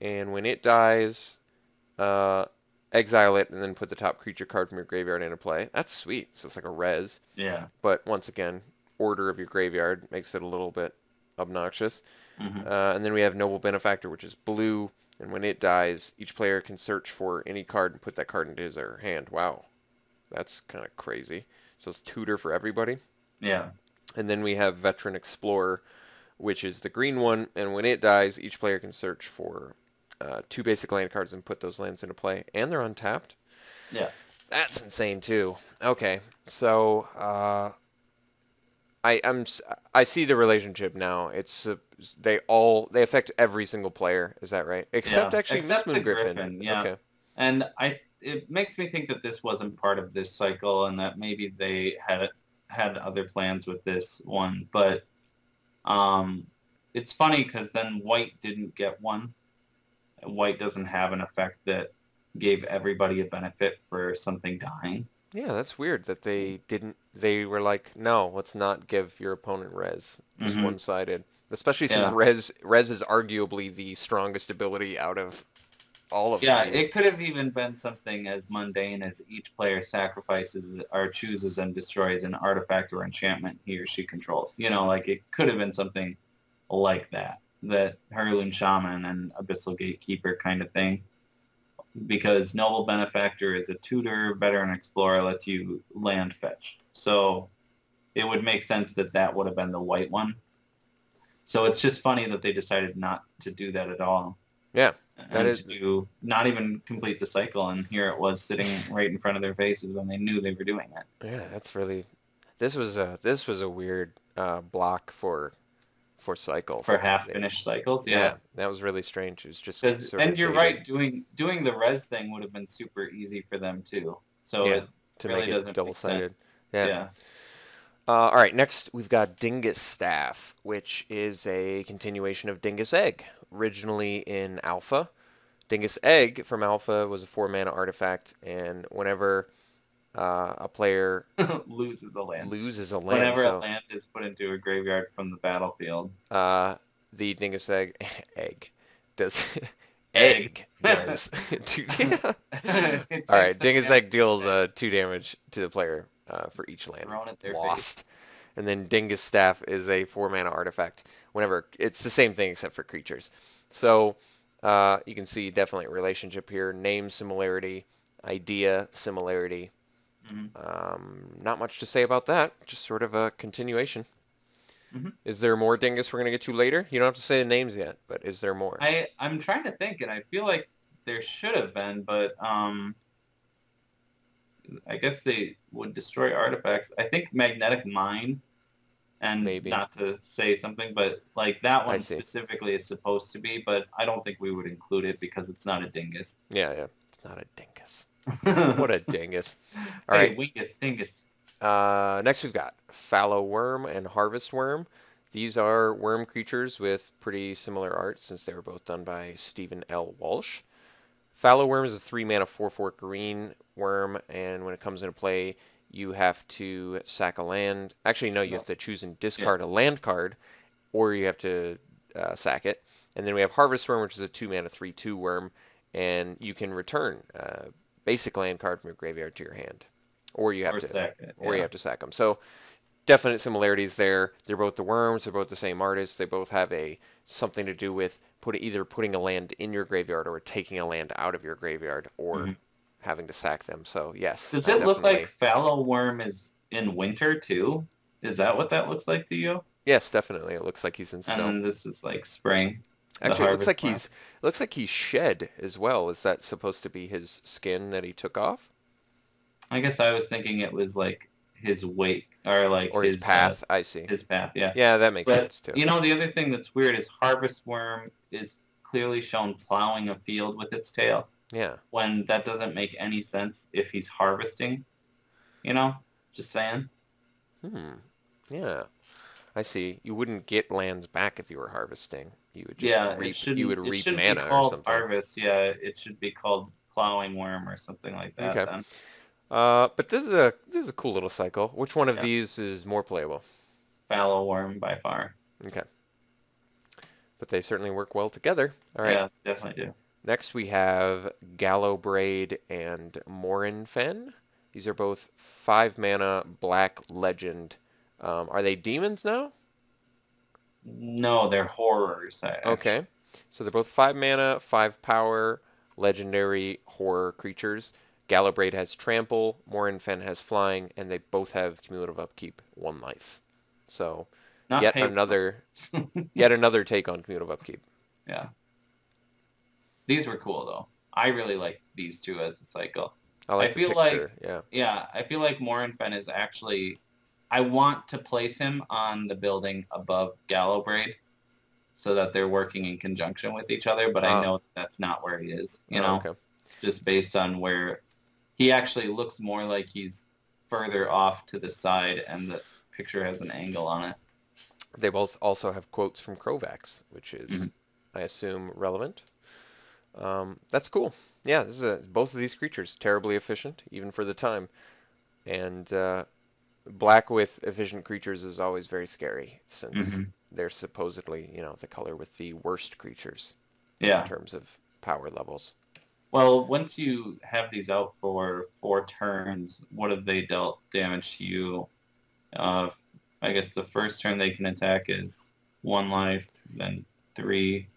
S2: and when it dies, uh, exile it and then put the top creature card from your graveyard into play. That's sweet. So it's like a res,
S3: Yeah.
S2: but once again, order of your graveyard makes it a little bit obnoxious.
S3: Mhm.
S2: Uh, and then we have Noble Benefactor, which is blue, and when it dies, each player can search for any card and put that card into his or her hand. Wow, that's kind of crazy. So it's tutor for everybody.
S3: Yeah.
S2: And then we have Veteran Explorer, which is the green one, and when it dies, each player can search for uh, two basic land cards and put those lands into play, and they're untapped.
S3: Yeah.
S2: That's insane too. Okay, so uh, I I'm s- I see the relationship now. It's uh, they all they affect every single player. Is that right? Except
S3: Yeah,
S2: actually
S3: except Mistmoon
S2: Griffin.
S3: Griffin, yeah.
S2: Okay.
S3: And I, it makes me think that this wasn't part of this cycle, and that maybe they had had other plans with this one. But um, it's funny because then White didn't get one. White doesn't have an effect that gave everybody a benefit for something dying.
S2: Yeah, that's weird that they didn't. They were like, no, let's not give your opponent res. Just
S3: Mhm.
S2: one sided. Especially since
S3: Yeah.
S2: res res is arguably the strongest ability out of all of
S3: Yeah,
S2: these.
S3: it could have even been something as mundane as each player sacrifices or chooses and destroys an artifact or enchantment he or she controls. You know, like it could have been something like that, that Hurloon Shaman and Abyssal Gatekeeper kind of thing. Because Noble Benefactor is a tutor, veteran explorer, lets you land fetch. So it would make sense that that would have been the white one. So it's just funny that they decided not to do that at all.
S2: Yeah,
S3: and
S2: that is-
S3: to not even complete the cycle, and here it was sitting right in front of their faces, and they knew they were doing it.
S2: Yeah, that's really. This was a this was a weird uh, block for for cycles.
S3: for half finished cycles.
S2: Yeah.
S3: Yeah,
S2: that was really strange. It was just
S3: and you're
S2: baited
S3: right. Doing doing the res thing would have been super easy for them too. So
S2: Yeah, to
S3: really
S2: make it double sided.
S3: yeah.
S2: Yeah. Uh, all right, next we've got Dingus Staff, which is a continuation of Dingus Egg, originally in Alpha. Dingus Egg from Alpha was a four mana artifact, and whenever uh, a player *laughs*
S3: loses a land.
S2: loses a land,
S3: Whenever
S2: so,
S3: a land is put into a graveyard from the battlefield,
S2: uh, the Dingus Egg *laughs* egg does *laughs*
S3: Egg.
S2: egg does two. All right, Dingus Egg deals uh, two damage to the player uh, for each land
S3: their face.
S2: lost. And then Dingus Staff is a four mana artifact. Whenever it's the same thing except for creatures. So uh, you can see definitely a relationship here. Name similarity, idea similarity.
S3: Mhm.
S2: Um, not much to say about that. Just sort of a continuation.
S3: Mhm.
S2: Is there more Dingus we're gonna get to later? You don't have to say the names yet, but is there more?
S3: I I'm trying to think, and I feel like there should have been, but um, I guess they would destroy artifacts. I think magnetic mine, and
S2: Maybe.
S3: not to say something, but like that one specifically is supposed to be, but I don't think we would include it because it's not a dingus.
S2: yeah, yeah. It's not a Dingus. *laughs*
S3: what
S2: a *laughs* dingus. All
S3: hey,
S2: right.
S3: Wingus, dingus.
S2: Uh, next, we've got Fallow Wurm and Harvest Wurm. These are worm creatures with pretty similar art since they were both done by Stephen L. Walsh. Fallow Wurm is a 3 mana 4 4 green worm, and when it comes into play, you have to sack a land. Actually, no, you have to choose and discard a land card, or you have to uh, sack it. And then we have Harvest Wurm, which is a 2 mana 3 2 worm, and you can return a basic land card from your graveyard to your hand. Or you have
S3: Or
S2: to
S3: sack it,
S2: or you have to sack them. So definite similarities there. They're both the worms. They're both the same artist. They both have a something to do with put either putting a land in your graveyard or taking a land out of your graveyard or
S3: Mhm.
S2: having to sack them. So yes.
S3: Does it look like fallow worm is in winter too? Is that what that looks like to you?
S2: Yes, definitely. It looks like he's in snow.
S3: And this is like spring. The
S2: Actually, it looks like
S3: worm.
S2: he's it looks like he's shed as well. Is that supposed to be his skin that he took off,
S3: I guess I was thinking it was like his weight or like
S2: or his,
S3: uh,
S2: path? I see.
S3: his path, yeah.
S2: Yeah, that makes
S3: But
S2: sense too.
S3: you know, the other thing that's weird is harvest worm is clearly shown plowing a field with its tail
S2: yeah.
S3: when that doesn't make any sense if he's harvesting. You know, just saying.
S2: Hmm. Yeah. I see. You wouldn't get lands back if you were harvesting. You would just
S3: yeah,
S2: reap.
S3: it should
S2: you would reap mana
S3: be
S2: or something.
S3: harvest. Yeah, it should be called plowing worm or something like that.
S2: Okay.
S3: Then.
S2: Uh, but this is a this is a cool little cycle. Which one of
S3: Yeah.
S2: these is more playable?
S3: Fallow worm by far.
S2: Okay. But they certainly work well together. All right.
S3: Yeah, definitely do.
S2: Next we have Gallowbraid and Morinfen. These are both five mana black legend. Um, are they demons now?
S3: No, they're horrors. I-
S2: Okay. So they're both five mana, five power, legendary horror creatures. Gallowbraid has trample, Morinfen has flying, and they both have cumulative upkeep, one life. So
S3: Not
S2: yet another *laughs* yet another take on cumulative upkeep.
S3: Yeah. These were cool though. I really like these two as a cycle.
S2: I like
S3: I
S2: the
S3: feel like-
S2: yeah.
S3: Yeah, I feel like Morinfen is actually. I want to place him on the building above Gallowbraid, so that they're working in conjunction with each other. But
S2: Ah.
S3: I know that's not where he is. You
S2: Oh,
S3: know,
S2: okay.
S3: just based on where he actually looks more like he's further off to the side, and the picture has an angle on it.
S2: They both also have quotes from Crovax, which is,
S3: Mm-hmm.
S2: I assume, relevant. Um, that's cool. Yeah, this is a, both of these creatures terribly efficient, even for the time. And uh, black with efficient creatures is always very scary, since
S3: Mhm.
S2: they're supposedly, you know, the color with the worst creatures
S3: Yeah.
S2: in terms of power levels.
S3: Well, once you have these out for four turns, what have they dealt damage to you? Uh, I guess the first turn they can attack is one life, then three,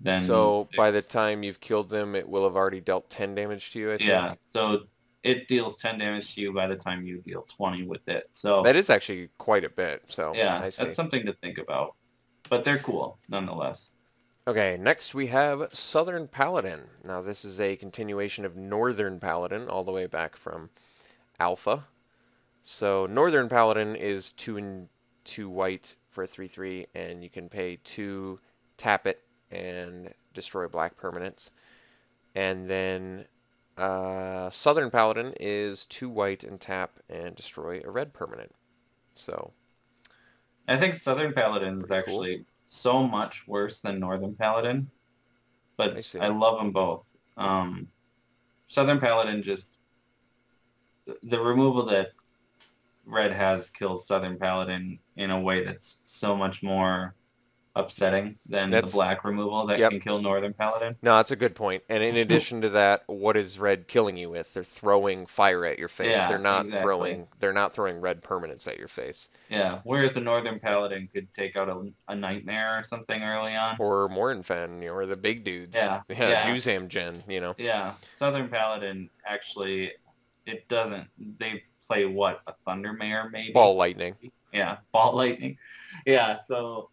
S3: then
S2: so by the time you've killed them, it will have already dealt 10 damage to you, I think.
S3: yeah. So it deals 10 damage to you by the time you deal 20 with it. So
S2: That is actually quite a bit. So
S3: yeah,
S2: I see.
S3: that's something to think about. But they're cool nonetheless.
S2: Okay, next we have Southern Paladin. Now this is a continuation of Northern Paladin, all the way back from Alpha. So Northern Paladin is two and two white for a three three, and you can pay two, tap it, and destroy black permanents. And then uh, Southern Paladin is two white and tap and destroy a red permanent. So
S3: I think Southern Paladin is
S2: Pretty cool.
S3: actually so much worse than Northern Paladin, but
S2: I.
S3: I, love them both. Um, Southern Paladin just the removal that Red has kills Southern Paladin in a way that's so much more upsetting than
S2: That's-
S3: the black removal that
S2: Yep.
S3: can kill Northern Paladin.
S2: No, that's a good point. And in *laughs* addition to that, what is red killing you with? They're throwing fire at your face.
S3: Yeah,
S2: they're not
S3: exactly.
S2: throwing they're not throwing red permanents at your face.
S3: Yeah, whereas the Northern Paladin could take out a, a nightmare or something early on.
S2: Or Morinfen, you know, or the big dudes.
S3: Yeah, *laughs*
S2: Yeah,
S3: yeah.
S2: Juzam Djinn, you know.
S3: Yeah, Southern Paladin actually it doesn't. They play what a Thunder Thundermare maybe.
S2: Ball lightning.
S3: Yeah, *laughs* ball lightning. Yeah, so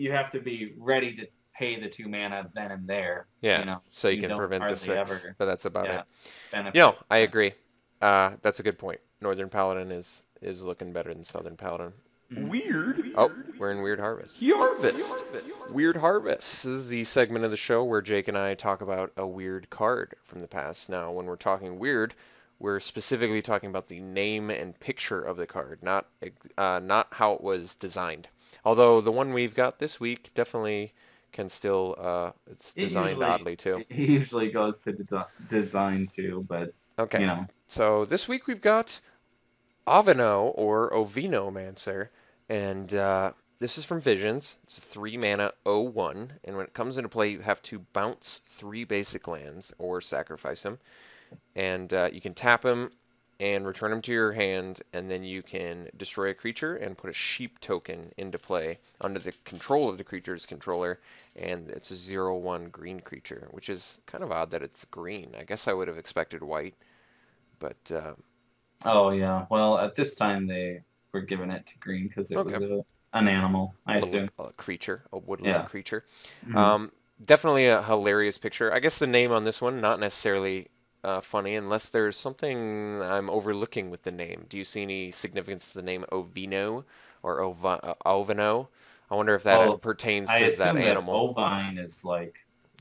S3: you have to be ready to pay the two mana then and there.
S2: Yeah.
S3: you know,
S2: so you,
S3: you
S2: can prevent the six.
S3: ever-
S2: But that's about
S3: yeah,
S2: it.
S3: benefit.
S2: You know, I agree. Uh, that's a good point. Northern Paladin is is looking better than Southern Paladin.
S4: Weird.
S2: Oh, we're in Weird Harvest.
S4: Harvest.
S2: Weird Harvest. This is the segment of the show where Jake and I talk about a weird card from the past. Now, when we're talking weird, we're specifically talking about the name and picture of the card, not uh, not how it was designed. Although the one we've got this week definitely can still uh, it's
S3: It
S2: designed
S3: usually-
S2: oddly too.
S3: It usually goes to de- design too, but
S2: Okay.
S3: you know,
S2: So this week we've got Avino or Ovinomancer, and uh, this is from Visions. It's three mana 01, and when it comes into play, you have to bounce three basic lands or sacrifice them, and uh, you can tap them and return them to your hand, and then you can destroy a creature and put a sheep token into play under the control of the creature's controller, and it's a zero one green creature, which is kind of odd that it's green. I guess I would have expected white, but uh,
S3: oh yeah. Well, at this time they were giving it to green because it was a, an animal, I
S2: a,
S3: assume.
S2: a creature, a woodland
S3: Yeah.
S2: creature.
S3: Mhm.
S2: Um, definitely a hilarious picture. I guess the name on this one not necessarily uh, funny, unless there's something I'm overlooking with the name. Do you see any significance to the name Ovino or Ova, uh, Ovino? I wonder if that
S3: Oh,
S2: pertains
S3: I
S2: to
S3: assume
S2: that
S3: that
S2: animal.
S3: ovine is like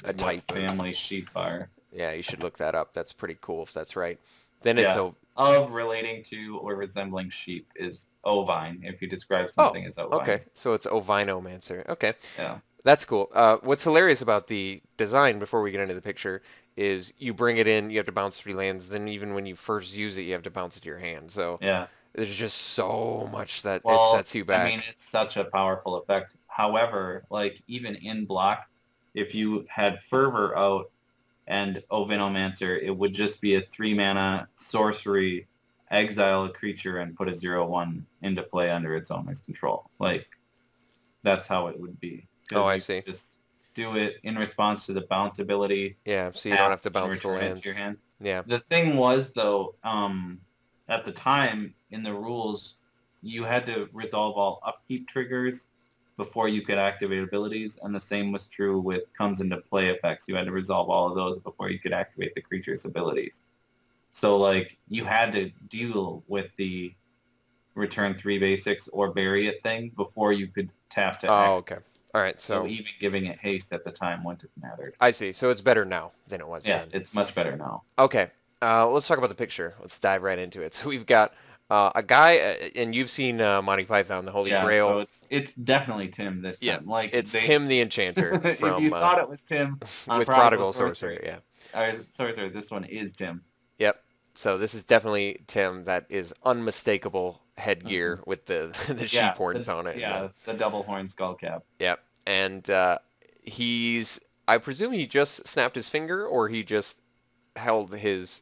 S2: A type
S3: family sheep are
S2: Yeah, you should look that up. That's pretty cool if that's right. Then it's
S3: Yeah.
S2: o-
S3: of relating to or resembling sheep is ovine. If you describe something as ovine.
S2: Oh, okay. So it's Ovinomancer. Okay.
S3: Yeah.
S2: That's cool. Uh, what's hilarious about the design, before we get into the picture, is you bring it in, you have to bounce three lands. Then even when you first use it, you have to bounce it to your hand. So
S3: Yeah.
S2: there's just so much that
S3: Well,
S2: it sets you back.
S3: I mean, it's such a powerful effect. However, like even in block, if you had Fervor out and Ovinomancer, it would just be a three mana sorcery, exile a creature and put a zero one into play under its owner's control. Like that's how it would be.
S2: Oh, I see.
S3: Just do it in response to the bounce ability.
S2: yeah, so you don't have to bounce the lands.
S3: to your hand.
S2: Yeah.
S3: The thing was though, um, at the time in the rules, you had to resolve all upkeep triggers before you could activate abilities, and the same was true with comes into play effects. You had to resolve all of those before you could activate the creature's abilities. So like you had to deal with the return three basics or bury it thing before you could tap to
S2: Oh,
S3: act.
S2: okay. All right.
S3: So
S2: So
S3: even giving it haste at the time wouldn't have mattered.
S2: I see. So it's better now than it was
S3: Yeah,
S2: then.
S3: it's much better now.
S2: Okay, uh, let's talk about the picture. Let's dive right into it. *laughs* So we've got uh, a guy, uh, and you've seen uh, Monty Python, the Holy
S3: yeah,
S2: Grail.
S3: so it's it's definitely Tim this
S2: Yeah,
S3: time. Like
S2: it's
S3: they-
S2: Tim the *laughs* Enchanter
S3: if
S2: from
S3: you
S2: uh,
S3: thought it was Tim on *laughs*
S2: with
S3: Prodigal
S2: Prodigal
S3: Sorcerer.
S2: Sorcerer. Yeah.
S3: or sorcerer, this one is Tim.
S2: Yep. So this is definitely Tim. That is unmistakable headgear with the *laughs* the sheep
S3: Mm-hmm. yeah,
S2: horns
S3: the,
S2: on it.
S3: Yeah, the double horn skull cap.
S2: Yep. And uh, he's. I presume he just snapped his finger, or he just held his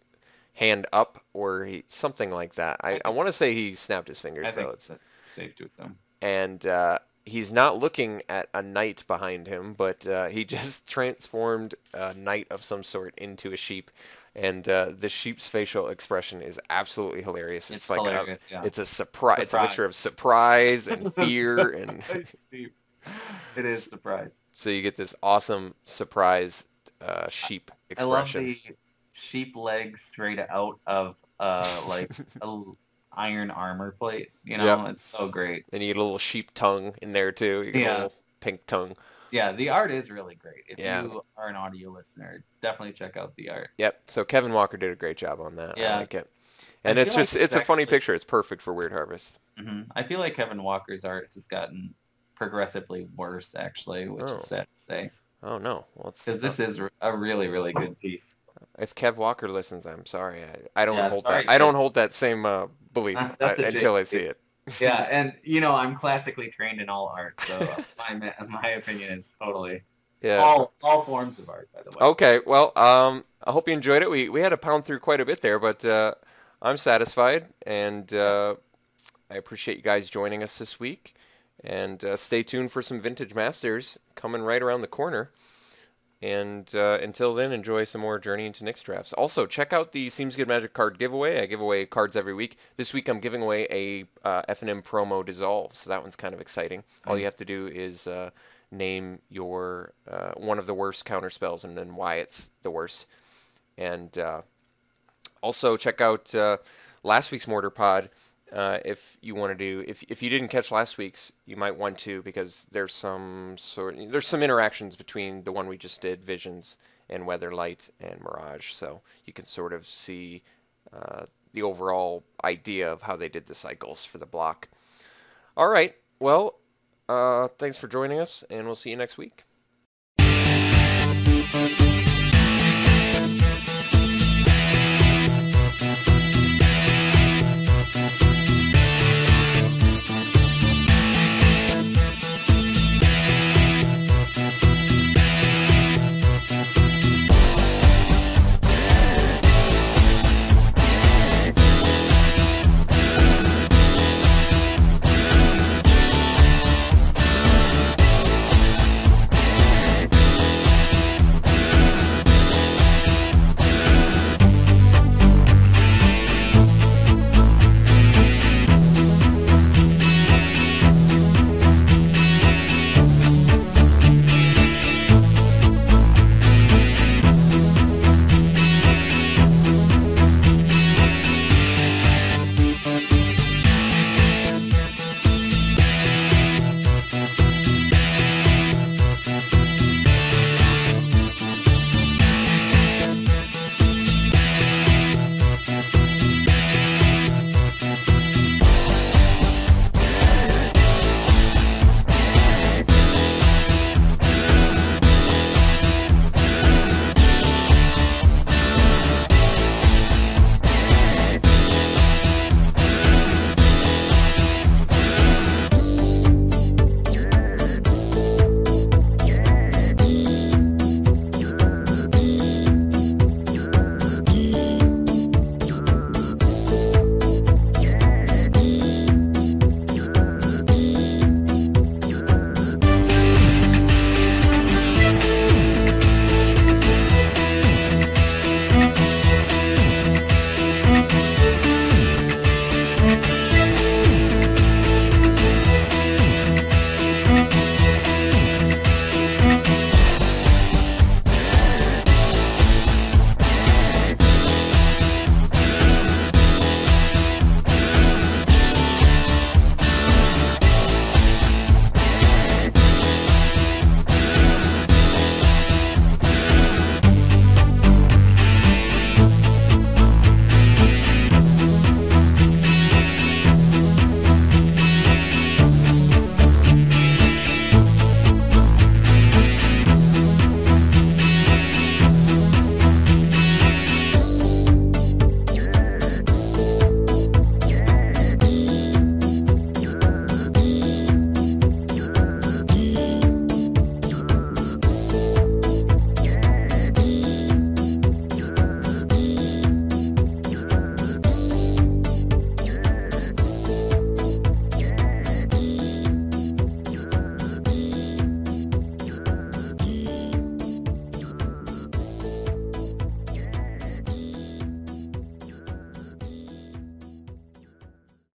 S2: hand up, or he something like that. I, I want to say he snapped his finger.
S3: I
S2: so it's
S3: safe to assume.
S2: and uh, he's not looking at a knight behind him, but uh, he *laughs* just transformed a knight of some sort into a sheep. And uh, the sheep's facial expression is absolutely hilarious.
S3: It's
S2: like
S3: hilarious,
S2: a,
S3: yeah.
S2: it's a surprise. It's a mixture of surprise and *laughs* fear, and *laughs*
S3: it is surprise.
S2: so you get this awesome surprise uh, sheep
S3: I love
S2: expression.
S3: the sheep legs straight out of uh like a iron armor plate. You know,
S2: Yep.
S3: it's so great.
S2: And you get a little sheep tongue in there too. You get
S3: Yeah.
S2: a little pink tongue.
S3: Yeah, the art is really great. If
S2: Yeah.
S3: you are an audio listener, definitely check out the art.
S2: Yep. So Kevin Walker did a great job on that. I
S3: Yeah.
S2: like it.
S3: I
S2: And it's
S3: feel like
S2: just
S3: it's
S2: it's a funny picture. It's perfect for Weird Harvest.
S3: hmm I feel like Kevin Walker's art has gotten progressively worse, actually, which
S2: Oh.
S3: is sad to say.
S2: Oh no. Well,
S3: Because this is a really, really good piece.
S2: if Kev Walker listens, I'm sorry. I, I don't
S3: Yeah,
S2: hold
S3: sorry,
S2: that. I don't hold that same uh, belief *laughs*
S3: uh,
S2: until I see it.
S3: Yeah, *laughs* and you know I'm classically trained in all art, so my my opinion is totally
S2: Yeah.
S3: all all forms of art, by the way.
S2: Okay, well, um, I hope you enjoyed it. We we had to pound through quite a bit there, but uh, I'm satisfied, and uh, I appreciate you guys joining us this week. And uh, stay tuned for some vintage masters coming right around the corner. And uh, until then, enjoy some more Journey into Nyx drafts. Also, check out the Seems Good Magic card giveaway. I give away cards every week. This week, I'm giving away a uh, FNM promo dissolve, so that one's kind of exciting. All you have to do is uh, name your uh, one of the worst counter spells and then why it's the worst. And uh, also check out uh, last week's Mortar Pod uh, if you want to do. If if you didn't catch last week's, you might want to because there's some sort there's some interactions between the one we just did, Visions, and Weatherlight and Mirage. So you can sort of see uh, the overall idea of how they did the cycles for the block. All right. Well, uh, thanks for joining us, and we'll see you next week.